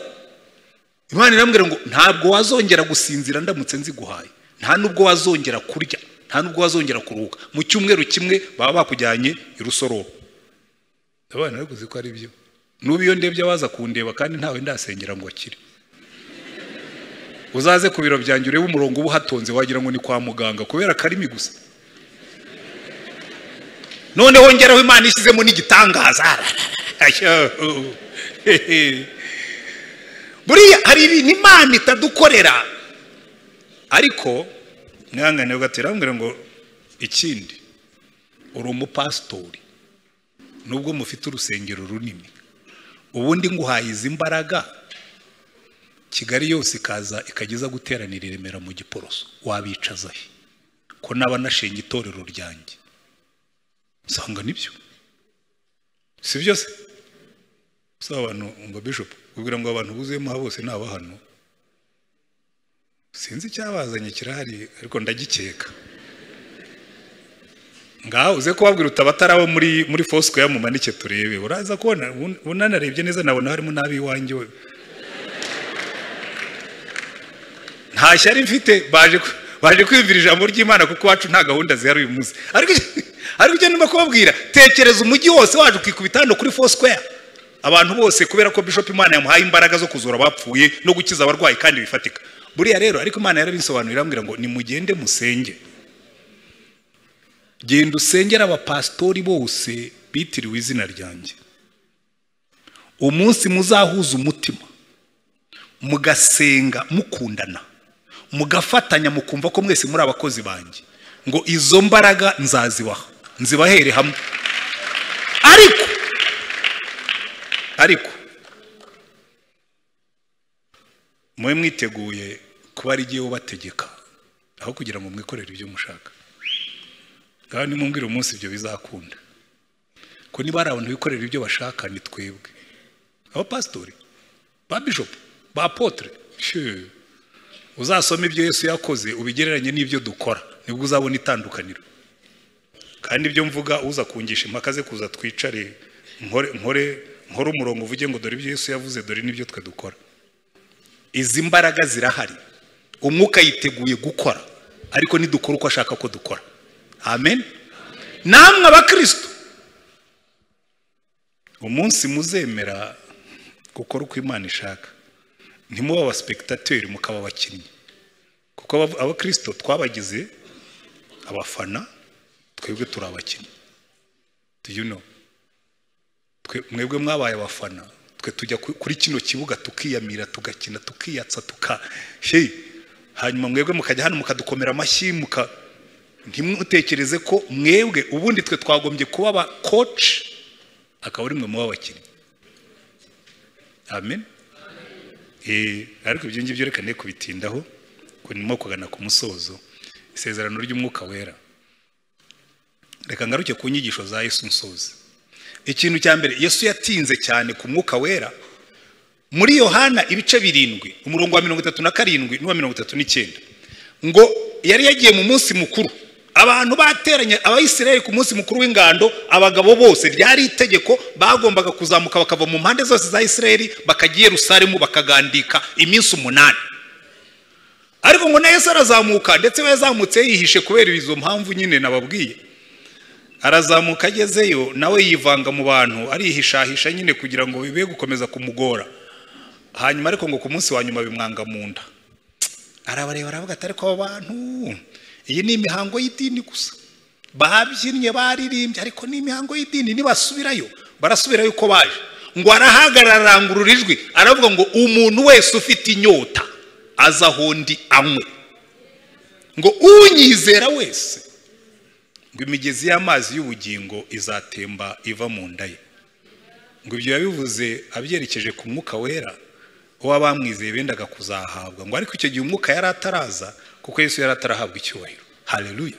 Imana irambwira ngo ntabwo wazongera gusinzira ndamutse nziguhaye. Nta nubwo wazongera kurya nta nubwo wazongera kuruhuka. Mu cyumweru kimwe baba bakujyanye i rusorobo. Abana ariko uzi ko ari byo. N'ubu iyo ndebye abaza kundeba kandi ntawe ndasengera ngo akire uzaze ku biro byanjye urebe umurongo uba uhatonze wagira ngo ni kwa muganga kubera akarimi gusa. Noneho ngeraho imana ishyizemo n'igitangaza. buriya hari ibintu imana itadukorera. Ariko mwihangane ugatera bambwira ngo ikindi uri umupasitori nubwo mufite urusengero runini. Ubundi nguhaye izi mbaraga kigali yose ikaza ikageza guteranira i remera mu giporoso. Wabicaza he? Ko naba nashenga itorero ryanjye? Usanga ni byo. Si byo se? Si abantu ngo bishop ubwira ngo abantu buzuyemo aha bose ni aba hano. Sinzi icyabazanye kirahari ariko ndagikeka. Ngaho uze kubabwira utabatari abo muri muri fosiko ya mumanike turebe? Uraza kubona unanarebye neza nabona harimo n'ab'iwanjye we nta shyari mfite baje baje kwiyumvira ijambo ry'imana kuko iwacu nta gahunda zihari uyu munsi. Ariko icyo ndimo kubabwira tekereza umujyi wose waje ukikubita hano kuri fosikoya abantu bose kubera ko bishop imana yamuhaye imbaraga zo kuzura abapfuye no gukiza abarwayi kandi bifatika. Buriya rero ariko imana yarabisobanurira irambwira ngo nimugende musenge. Genda usengera abapasitori bose bitiriwe izina ryanjye. Umunsi muzahuza umutima mugasenga mukundana mugafatanya mukumva ko mwese muri abakozi banjye. Ngo izo mbaraga nzazibaha nzibahere hamwe. Ariko ariko mube mwiteguye kuba ari igihe ubategeka aho kugira ngo mwikorere ibyo mushaka. Ngaho nimumbwire umunsi ibyo bizakunda. Ko niba hari abantu bikorera ibyo bashaka ni twebwe. Abapasitori ba bishopu ba potere uzasoma ibyo Yesu yakoze ubigereranye n'ibyo dukora ni bwo uzabona itandukaniro. Kandi ibyo mvuga uza kungisha impaka ze kuza twicare nkore nkore umurongo uvuge ngo dore ibyo Yesu yavuze dore n'ibyo twe dukora. Izi mbaraga zirahari. Umwuka yiteguye gukora ariko nidukora uko ashaka ko dukora. Amen. Namwe abakristo umunsi muzemera gukora uko imana ishaka. Ntimuba abasipekitateri mukaba abakinnyi. Kuko abakristo twabagize abafana twebwe turi abakinnyi. You know? Mwebwe mwabaye abafana twe tujya kuri kino kibuga tukiyamira tugakina tukiyatsa tuka hanyuma mwebwe mukajya hano mukadukomera amashyi ntimutekereze ko mwebwe ubundi twe twagombye kuba aba koci akaba ari mwe muba abakinnyi amen. Eh, ariko ibyo ngibyo reka ne kubitindaho ndimo kugana ku musozo isezerano ry'umwuka wera. Reka ngaruke ku nyigisho za yesu nsozi. Ikintu cya mbere yesu yatinze cyane ku mwuka wera. Muri yohana ibice birindwi umurongo wa mirongo itatu na karindwi n'uwa mirongo itatu n'icyenda. Ngo yari yagiye mu munsi mukuru. Abantu bateranye abayisirayeli ku munsi mukuru w'ingando abagabo bose ryari itegeko bagombaga kuzamuka bakava mu mpande zose za isirayeli bakajya i yerusalemu bakagandika iminsi umunani. Ariko ngo na yesu arazamuka ndetse we yazamutse yihishe kubera izo mpamvu nyine nababwiye. Arazamuka agezeyo nawe yivanga mu bantu arihishahisha nyine kugira ngo bibe gukomeza kumugora. Hanyuma ariko ngo ku munsi wa nyuma bimwanga mu nda. Arabareba aravuga ati ariko abo bantu iyi ni imihango y'idini gusa. Babyinnye baririmbye ariko ni imihango y'idini nibasubirayo. Barasubirayo uko baje. Ngo arahagarara arangurura ijwi aravuga ngo umuntu wese ufite inyota aza aho ndi anywe. Ngo unyizera wese ngo imigezi y'amazi y'ubugingo izatemba iva mu nda ye. Ngo ibyo yabivuze abyerekeje ku mwuka wera uwo abamwizeye bendaga kuzahabwa. Ngo ariko icyo gihe umwuka yari ataraza kuko yesu yari atarahabwa icyubahiro. Hareruya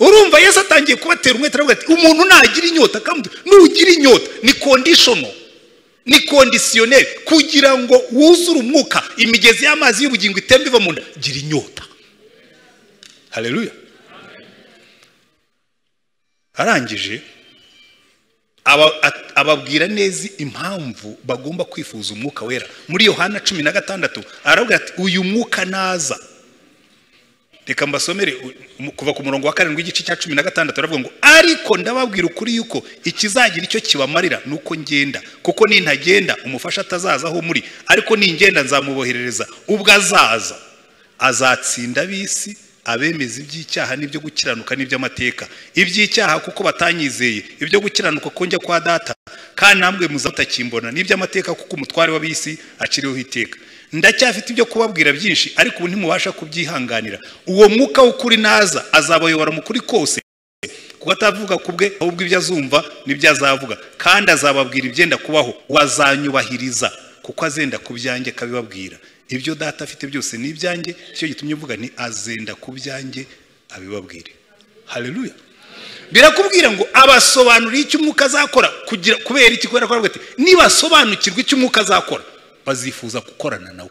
urumva yesu atangiye kubatera umwete aravuga ati umuntu nagira inyota kandi nugira inyota. Ni kondishono ni kondisiyoneri kugira ngo wuzure umwuka imigezi y'amazi y'ubugingo itemba iva mu nda gira inyota. Hareruya arangije ababwira neza impamvu bagomba kwifuza umwuka wera. Muri yohana cumi na gatandatu aravuga ati uyu mwuka naza. Reka mbasomere kuva ku murongo wa karindwi w'igice cya cumi na gatandatu aravuga ngo ariko ndababwira ukuri yuko ikizagira icyo kibamarira ni uko ngenda kuko nintagenda umufasha atazaza aho muri ariko ningenda nzamuboherereza ubwo azaza. Azatsinda ab'isi abemeza iby'icyaha n'ibyo gukiranuka n'iby'amateka. Iby'icyaha kuko batanyizeye ibyo gukiranuka ko njya kwa data kandi namwe muzatakimbona n'iby'amateka kuko umutware w'ab'isi aciriweho iteka. Ndacyafite ibyo kubabwira byinshi ariko ubu ntimubasha kubyihanganira. Uwo mwuka w'ukuri naza azabayobora mu kuri kose. Kuko atavuga ku bwe ahubwo ibyo azumva n'ibyo azavuga. Kandi azababwira ibyenda kubaho wazanyubahiriza kuko azenda ku byanjye akabibabwira ibyo data afite byose ni ibyanjye icyo gitumye uvuga ni azenda ku byanjye abibabwire. Hareruya birakubwira ngo abasobanurire icyo umwuka azakora kugira kubera iki? Kubera ko ati nibasobanukirwa icyo umwuka azakora. Bazifuza gukorana nawe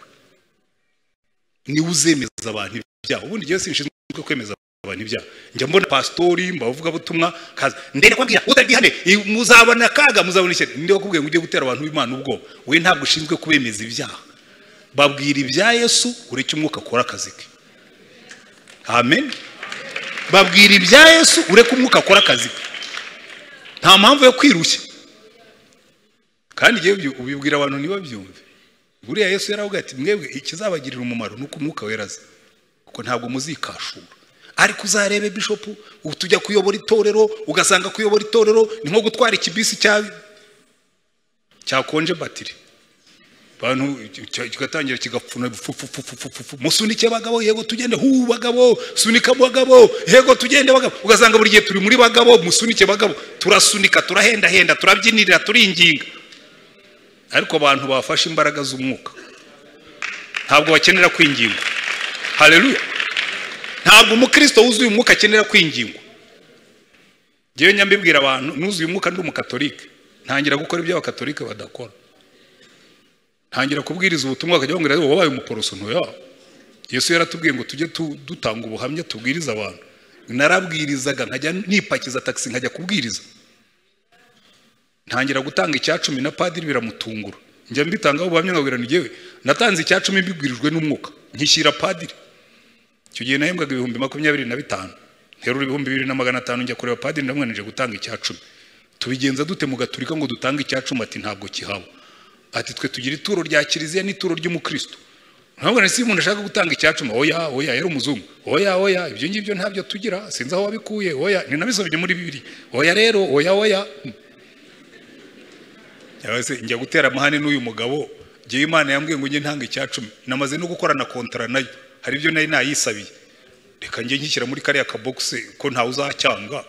ni we uzemeza abantu ibyaha. Ubundi igihe sinshinzwe kwemeza abantu ibyaha. Njya mbona pasitori mbavugabutumwa kaza ndende kubabwira utabwihane muzabona akaga muzabona ishyari ndi wakubwiye ngo ujye gutera abantu b'imana ubwoba we ntabwo ushinzwe kubemeza ibyaha. Babwira ibya yesu ureke umwuka akora akazi ke. Amen. Babwira ibya yesu ureke umwuka akora akazi ke. Nta mpamvu yo kwirushya. Kandi igihe ubibwira abantu ntibabyumve buriya yesu yaravuga ati mwebwe ikizabagirira umumaro ni uko umwuka weraza kuko ntabwo muzikashura. Ariko uzarebe bishopu ubu tujya kuyobora itorero ugasanga kuyobora itorero ni nko gutwara ikibisi cya cyakonje batiri abantu kigatangira kigapfuna musunike bagabo yego tugende. Hu bagabo sunika bagabo yego tugende bagabo. Ugasanga buri gihe turi muri bagabo musunike bagabo. Turasunika turahendahenda turabyinirira turinginga ariko abantu bafashe imbaraga z'umwuka. Ntabwo bakenera kwingingwa hareruya ntabwo umukristo wuzuye umwuka akenera kwingingwa ngewe nyambibwira abantu nuzuye umwuka ndi umukatolike. Ntangira gukora ibyo abakatolike badakora. Ntangira kubwiriza ubutumwa bakajya bambwira ngo wabaye umuporoso ntoya yesu yaratubwiye ngo tujye dutanga ubuhamya tubwiriza abantu. Narabwirizaga nkajya nipakiza taxi nkajya kubwiriza. Ntangira gutanga icya cumi na padiri biramutungura. Njya mbitangaho ubuhamya nkabwira ngewe natanze icya cumi mbibwirijwe n'umwuka. Nkishyira padiri. Icyo gihe nahembwaga ibihumbi makumyabiri na bitanu. Nterura ibihumbi bibiri na magana atanu njya kureba padiri ndamwanije gutanga icya cumi tubigenza dute mu gaturika ngo dutange icya cumi ati ntabwo kihaba ati twe tugira ituro rya kiliziya n'ituro ry'umukristo. Ntabwo si umuntu ashaka gutanga icya cumi oya oya yari umuzungu. Oya oya ibyo ngibyo ntabyo tugira sinzi aho wabikuye. Oya ninabisomye muri bibiri oya rero oya oya. Njya gutera amahane n'uyu mugabo ngewe imana yambwiye ngo njye ntanga icya cumi namaze no gukora na kontara na yo. Hari ibyo nari nayisabiye. Reka njye nkishyira muri kariya kabogisi ko ntawe uzacyanga.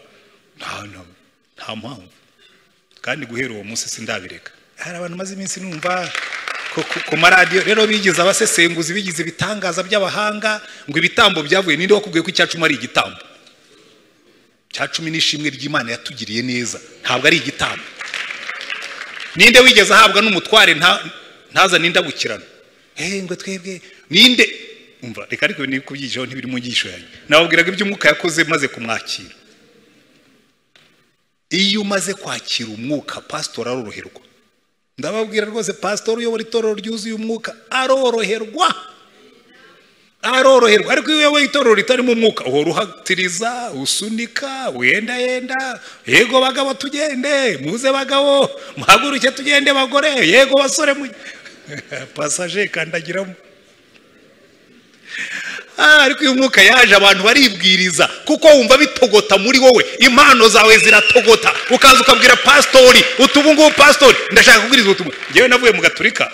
Nta mpamvu. Kandi guhera uwo munsi sindabireka. Hari abantu maze iminsi numva ku- maradiyo rero bigize abasesenguzi bigize ibitangaza by'abahanga ngo ibitambo byavuye ninde wakubwiye ko icya cumi ari igitambo? Cya cumi n'ishimwe ry'imana yatugiriye neza ntabwo ari igitambo. Ninde wigeze ahabwa n'umutware nta- ntazane indabukirano eee ngo twebwe ninde? Umva reka ariko ni kubyigishaho ntibiri mu nyigisho yanjye. Nababwiraga ibyo umwuka yakoze maze kumwakira. Iyo umaze kwakira umwuka pasitori aroroherwa. Ndababwira rwose pasitori uyobora itorero ryuzuye umwuka. Aroroherwa. Aroroherwa. Ariko iyo uyoboye itorero ritarimo umwuka uhora uhatiriza usunika wendayenda yego bagabo tugende. Muze bagabo. Muhaguruke tugende bagore. Yego basore mu pasaje kandagiramo. Ariko iyo umwuka yaje abantu baribwiriza kuko wumva bitogota muri wowe. Impano zawe ziratogota. Ukaza ukabwira pasitori utubu ngubu pasitori ndashaka kubwiriza ubutumwa. Ngewe navuye mu gaturika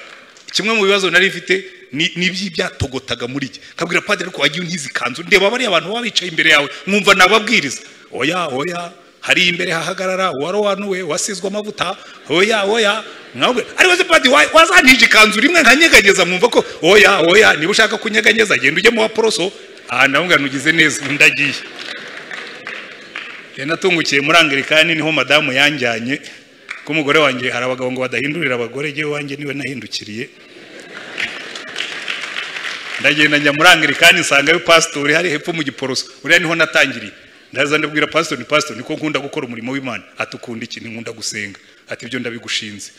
kimwe mu bibazo nari mfite ni iby'ibyatogotaga muri jye kabwira padiri ariko wagiye unkiza ikanzu. Ndeba bariya abantu baba bicaye imbere yawe mwumva nababwiriza. Oya oya hari imbere hahagarara uwarobanuwe wasizwe amavuta oya oya mwabwe. Ariko se padiri wa- wazantije ikanzu rimwe nkanyeganyeza mwumva ko oya oya niba ushaka kunyeganyeza genda ujye mu waporoso aha ndabona nugize neza ndagiye. Njye natungukiye muri anglikani ni ho madamu yanjyanye ko umugore wanjye hari abagabo ngo badahindurira abagore jyewe wanjye ni we nahindukiriye. Ndagenda njya muri anglikani nsangayo pasitori hari hepfo mu giporoso. Uriya ni ho natangiriye. Ndaza ndabwira pasitori ni pasitori niko nkunda gukora umurimo w'imana. Ati ukunda iki? Nkunda gusenga. Ati ibyo ndabigushinze.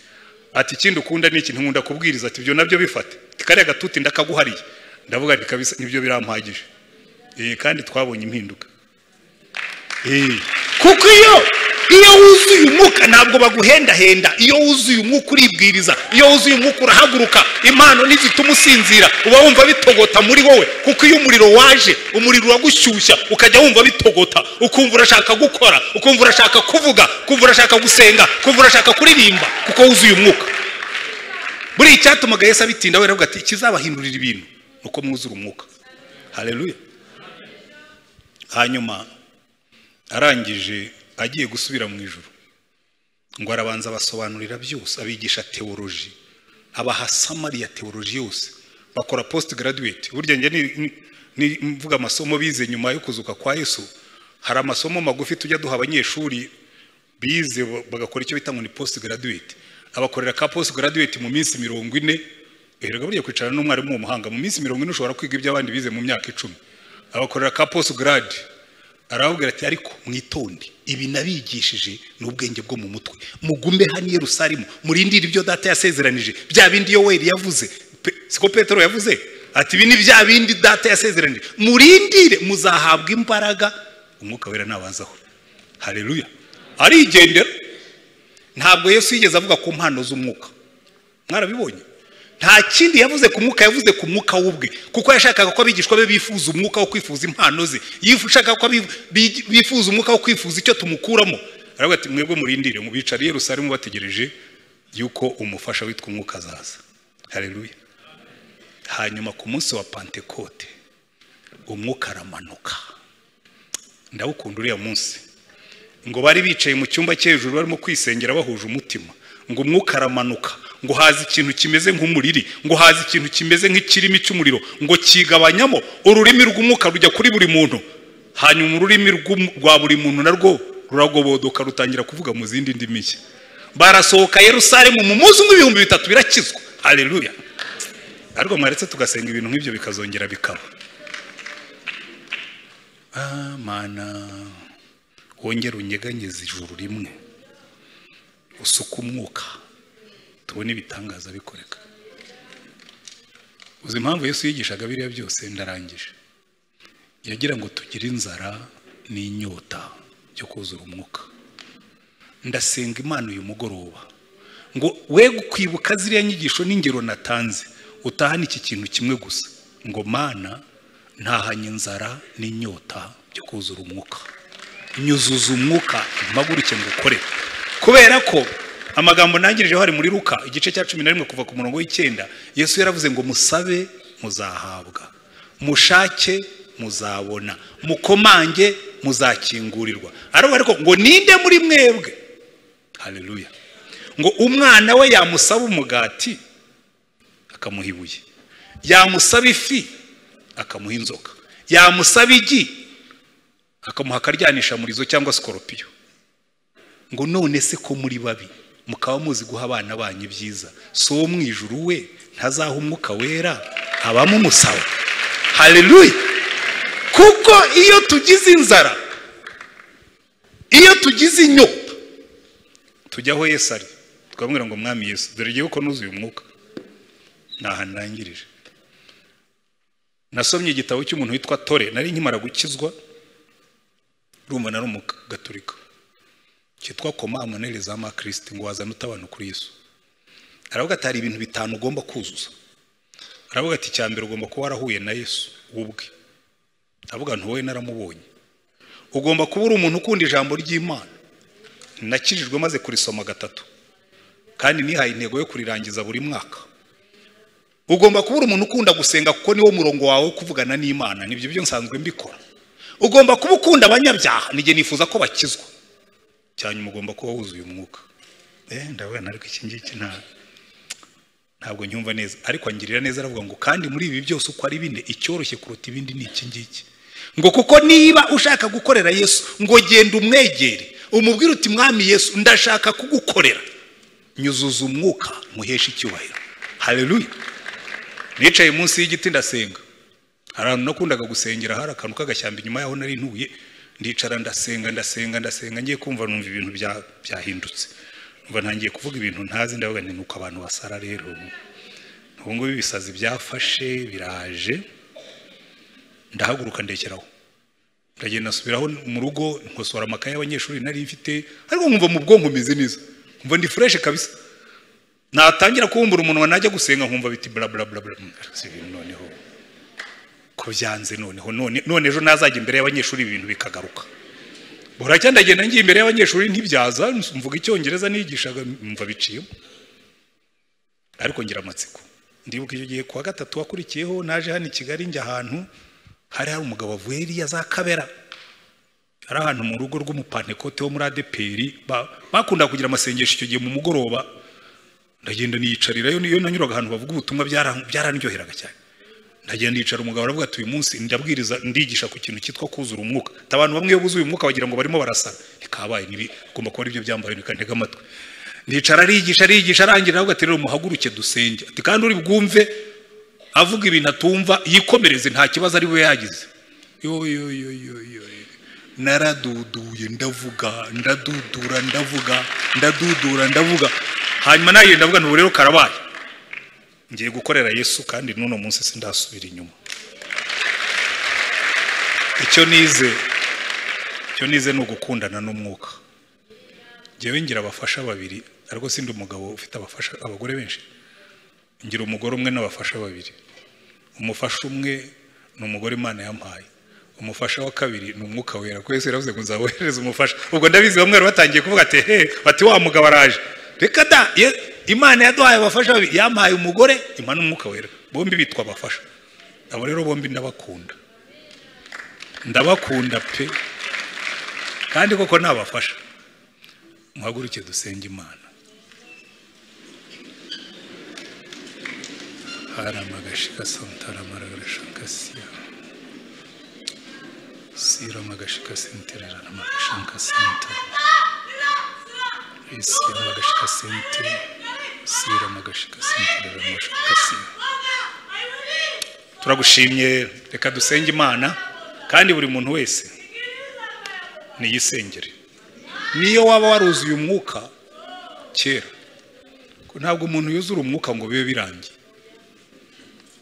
Ati ikindi ukunda ni iki? Nkunda kubwiriza. Ati ibyo na byo bifate. Kariya gatuti ndakaguhariye. Ndavuga ati kabisa ni byo birampagije. Eh, kandi twabonye impinduka. Eh, kuko iyo iyo wuzuye umwuka ntabwo baguhendahenda. Iyo wuzuye umwuka uribwiriza. Iyo wuzuye umwuka urahaguruka. Impano ntizituma usinzira. Uba wumva bitogota muri wowe kuko iyo umuriro waje umuriro uragushyushya ukajya wumva bitogota. Ukumva urashaka gukora ukumva urashaka kuvuga ukumva urashaka gusenga ukumva urashaka kuririmba kuko wuzuye umwuka. Buriya icyatumaga yesu abitinda we aravuga ati ikizabahindurira ibintu ni uko mwuzura umwuka. Hareruya hanyuma arangije agiye gusubira mu ijoro ngo arabanza abasobanurira byose abigisha teoloji abaha samari ya teoloji yose. Bakora post graduate burya njye mvuga amasomo bize nyuma yo kuzuka kwa yesu hari amasomo magufi tujya duha abanyeshuri bize bagakora icyo bita ngo ni post graduate abakorera ka post graduate mu minsi mirongo ine erega burya kwicarana n'umwarimu w'umuhanga mu minsi mirongo ine ushobora kwiga ibyo abandi bize mu myaka icumi. Abakorera ka post grade arababwira ati ariko mwitonde ibi nabigishije ni ubwenge bwo mu mutwe. Mugume hano i yerusalemu murindire ibyo data yasezeranije. Bya bindi yoweri yavuze. Siko petero yavuze? Ati ibi ni bya bindi data yasezeranije. Murindire muzahabwa imbaraga. Umwuka wera nabazaho hareruya arigendera. Ntabwo yesu yigeze avuga ku mpano z'umwuka. Mwarabibonye? Nta kindi yavuze ku mwuka yavuze ku mwuka w'ubwe. Kuko yashakaga ko abigishwa be bifuza umwuka wo kwifuza impano ze. Yashakaga ko bifuza umwuka wo kwifuza icyo tumukuramo. Aravuga ati mwebwe murindire mubicare i yerusalemu bategereje yuko umufasha witwa umwuka azaza. Hareruya hanyuma ku munsi wa pantekote umwuka aramanuka. Ndawukunda uriya munsi. Ngo bari bicaye mu cyumba cyo hejuru barimo kwisengera bahuje umutima. Ngo umwuka aramanuka. Ngo haza ikintu kimeze nk'umuriri. Ngo haza ikintu kimeze nk'ikirimi cy'umuriro. Ngo kigabanyamo ururimi rw'umwuka rujya kuri buri muntu. Hanyuma ururimi rwa buri muntu narwo ruragobodoka rutangira kuvuga mu zindi ndimi nshya. Barasohoka yerusalemu mu munsi umwe ibihumbi bitatu birakizwa. Hareruya ariko mwaretse tugasenga ibintu nk'ibyo bikazongera bikaba. Ah mana wongere unyeganyeze ijuru rimwe. Usuke umwuka. Tubone ibitangaza bikoreka. Uzi impamvu yesu yigishaga biriya byose? Ndarangije. Yagira ngo tugire inzara n'inyota byo kuzura umwuka. Ndasenga imana uyu mugoroba. Ngo we kwibuka ziriya nyigisho n'ingero natanze utahane iki kintu kimwe gusa. Ngo mana ntahanye inzara n'inyota byo kuzura umwuka. Nyuzuza umwuka mpaguruke ngo ukore. Kubera ko amagambo ntangirijeho hari muri ruka igice cya cumi na rimwe kuva ku murongo w'icyenda yesu yaravuze ngo musabe muzahabwa. Mushake muzabona. Mukomange muzakingurirwa. Aravuga ariko ngo ninde muri mwebwe? Haleluya. Ngo umwana we yamusaba umugati akamuha ibuye. Yamusaba ifi akamuha inzoka. Yamusaba igi akamuha akaryanisha murizo cyangwa sikoropiyo ngo none se ko muri babi? Mukaba muzi guha abana banyu ibyiza. Si uwo mu ijuru we ntazaha umwuka wera habamo umusaba. Haleluya kuko iyo tugize inzara iyo tugize inyota tujya aho yesu ari. Twamubwira ngo mwami yesu dore igihe uko nuzuye umwuka. Ni ahantu nangirije. Nasomye igitabo cy'umuntu witwa tore nari nkimara gukizwa urumva nari umugaturika cyitwa koma amonere za makirisiti ngo wazane utabana kuri yesu. Aravuga ati hari ibintu bitanu ugomba kuzuza. Aravuga ati icya mbere ugomba kuba warahuye na yesu ubwe. Aravuga nti wowe naramubonye. Ugomba kuba uri umuntu ukunda ijambo ry'imana. Nakijijwe maze kurisoma gatatu. Kandi nihaye intego yo kurirangiza buri mwaka. Ugomba kuba uri umuntu ukunda gusenga kuko niwo murongo wawe wo kuvugana n'imana. Nibyo byo nsanzwe mbikora. Ugomba kuba ukunda abanyabyaha. Nijye nifuza ko bakizwa. Cyanyuma ugomba kuba wuzuye umwuka. Eh ndabona ariko iki ngiki nta ntabwo nyumva neza. Ariko angirira neza aravuga ngo kandi muri ibi byose uko ari bine icyoroshye kuruta ibindi ni iki ngiki? Ngo kuko niba ushaka gukorera yesu ngo genda umwegere umubwire uti mwami yesu ndashaka kugukorera. Nyuzuza umwuka muheshe icyubahiro. Haleluya nicaye munsi y'igiti ndasenga. Hari ahantu nakundaga gusengera hari akantu k'agashyamba inyuma yaho nari ntuye. Ndicara ndasenga ndasenga ndasenga ngiye kumva numva ibintu bya- byahindutse numva ntangiye kuvuga ibintu ntazi ndavuga nti nuko abantu basara rero ubu ngubu ibisazi byafashe biraje ndahaguruka ndekeraho ndagenda nsubiraho mu rugo nkosora amakaye y'abanyeshuri nari mfite ariko nkumva mu bwonko meze neza nkumva ndi fureshe kabisa natangira kubumbura umunwa najya gusenga nkumva biti bla bla bla bla si ibintu noneho ko byanze noneho. None ejo nazajya imbere y'abanyeshuri ibintu bikagaruka. Buracya ndagenda ngiye imbere y'abanyeshuri ntibyaza mvuga icyongereza nigishaga mva biciyemo ariko ngira amatsiko. Ndibuka icyo gihe kuwa gatatu wakurikiyeho naje hano i kigali njya ahantu hari hari umugabo wavuye iriya za kabera. Hari ahantu mu rugo rw'umupantekote wo muri adeperi ba- bakunda kugira amasengesho icyo gihe mu mugoroba. Ndagenda niyicarirayo niyo nanyuraga ahantu bavuga ubutumwa byara- byarandyoheraga cyane. Ndagenda yicara umugabo aravuga ati uyu munsi ndabwiriza ndigisha ku kintu cyitwa kuzura umwuka. Abantu bamwe iyo buzuye umwuka bagira ngo barimo barasara. Ntikabaye ugomba kuba ari byo byambaye nikantega amatwi. Ndicara arigisha arigisha arangira aravuga ati rero muhaguruke dusenge. Ati kandi uri bwumve avuga ibintu atumva yikomereze nta kibazo ari we yagize naraduduye ndavuga ndadudura ndavuga ndadudura ndavuga. Hanyuma na yo ndavuga ntubu rero karabaye. Ngiye gukorera yesu kandi n'uno munsi sindasubira inyuma. Icyo nize icyo nize ni ugukundana n'umwuka. Ngewe ngira abafasha babiri ariko sindi umugabo ufite abafasha abagore benshi. Ngira umugore umwe n'abafasha babiri. Umufasha umwe ni umugore imana yampaye. Umufasha wa kabiri ni umwuka wera. Ko yesu yaravuze ngo nzawohereza umufasha? Ubwo ndabizi bamwe bari batangiye kuvuga ati he bati wa mugabo araje. Reka da imana yaduhaye abafasha yampaye umugore imana n'umwuka wera. Bombi bitwa abafasha. Abo rero bombi ndabakunda. Ndabakunda pe. Kandi koko ni abafasha. Muhaguruke dusenge imana. Haramagashika santaramaragarashakasiya siramagashika senterera namagashaka senta isiramagashika sente siramagashika senterera namagashaka siya turagushimye reka dusenge imana kandi buri muntu wese niyisengere. Niyo waba waruzuye umwuka kera ntabwo umuntu yuzura umwuka ngo bibe birangiye.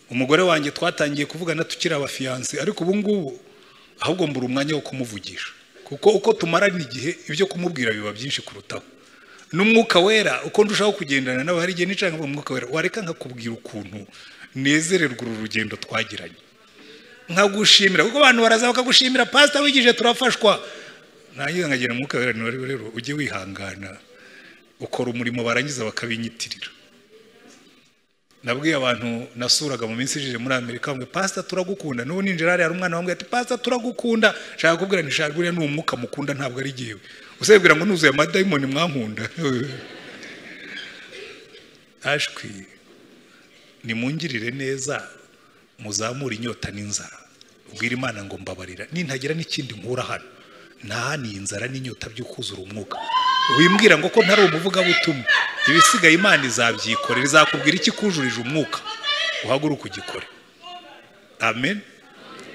Umugore wanjye twatangiye kuvugana tukiri abafiyanse ariko ubu ngubu ahubwo mbura umwanya wo kumuvugisha. Kuko uko tumarana igihe ibyo kumubwira biba byinshi kurutaho. N'umwuka wera. Uko ndushaho kugendana nawe hari igihe ngo umwuka wera. Wareka nkakubwira ukuntu nezererwa uru rugendo twagiranye. Nkagushimira. Kuko abantu baraza bakagushimira pasita wigije turafashwa. Nanjye nkagira umwuka wera ni rero ujye wihangana. Ukora umurimo barangiza bakabinyitirira nabwiye abantu nasuraga mu minsi ishize muri amerika ngo pasita turagukunda. N'ubu ninjira hariya hari umwana wambwiye ati pasita turagukunda. Nshaka kubwira nti buriya ni umwuka mukunda ntabwo ari jyewe. Usabwira ngo nuzuye amadayimoni mwankunda. Ashwi nimungirire neza muzamure inyota n'inzara. Ubwira imana ngo mbabarira. Nintagira n'ikindi nkura hano. Ntahaniye inzara n'inyota byo kuzura umwuka. Wimbwira ngo ko ntari umuvugabutumwa. Ibisigaye imana izabyikorera izakubwira iki kujurije umwuka? Uhaguruke ugikore amen.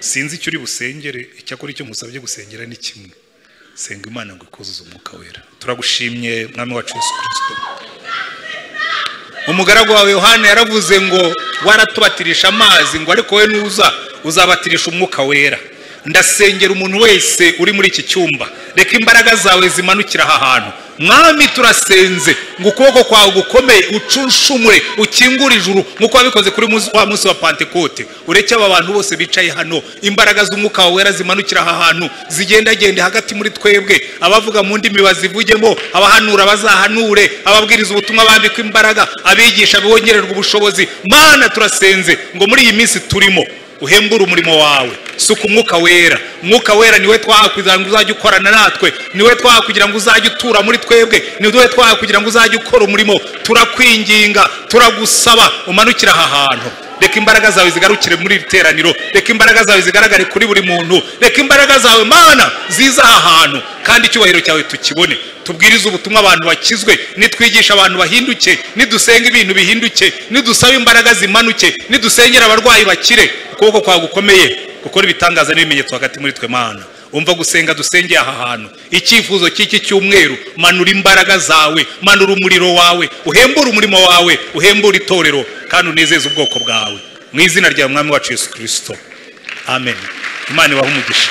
Sinzi icyo uri busengere. Icyakora icyo musabye gusengera ni kimwe. Senga imana ngo ikuzuze umwuka wera. Turagushimye mwami wacu yesu kirisito umugaragu wawe yohana yaravuze ngo waratubatirisha amazi ngo ariko we nuza uzabatirisha umwuka wera. Ndasengera umuntu wese uri muri iki cyumba. Reka imbaraga zawe zimanukira aha hantu. Mwami turasenze. Ngo ukuboko kwawe gukomeye ucunshumure ukingure ijuru nk'uko wabikoze kuri wa munsi wa pantekote ureke aba bantu bose bicaye hano. Imbaraga z'umwuka wawe wera zimanukira aha hantu. Zigendagende hagati muri twebwe. Abavuga mu ndimi bazivugemo abahanura bazahanure. Ababwiriza ubutumwa bambikwa imbaraga. Abigisha bongererwa ubushobozi. Mana turasenze. Ngo muri iyi minsi turimo. Uhembure umurimo wawe. Suka umwuka wera. Umwuka wera ni we twaha kugira ngo uzajye ukorana natwe. Niwe twaha kugira ngo uzajye utura muri twebwe. Niwe twaha kugira ngo uzajye ukora umurimo. Turakwinginga turagusaba umanukire aha hantu. Reka imbaraga zawe zigarukire muri iri teraniro. Reka imbaraga zawe zigaragare kuri buri muntu. Reka imbaraga zawe mana ziza aha hantu. Kandi icyubahiro cyawe tukibone. Tubwirize ubutumwa abantu bakizwe. Nitwigisha abantu bahinduke. Nidusenga ibintu bihinduke. Nidusaba imbaraga zimanuke. Nidusengera abarwayi bakire. Ukuboko kwawe gukomeye. Gukora ibitangaza n'ibimenyetso hagati muri twe mana umva gusenga dusengeye aha hantu. Icyifuzo cy'iki cyumweru manura imbaraga zawe manura umuriro wawe uhembure umurimo wawe uhembure itorero kandi unezeze ubwoko bwawe. Mu izina rya mwami wacu yesu kirisito amen. Imana ibahe umugisha.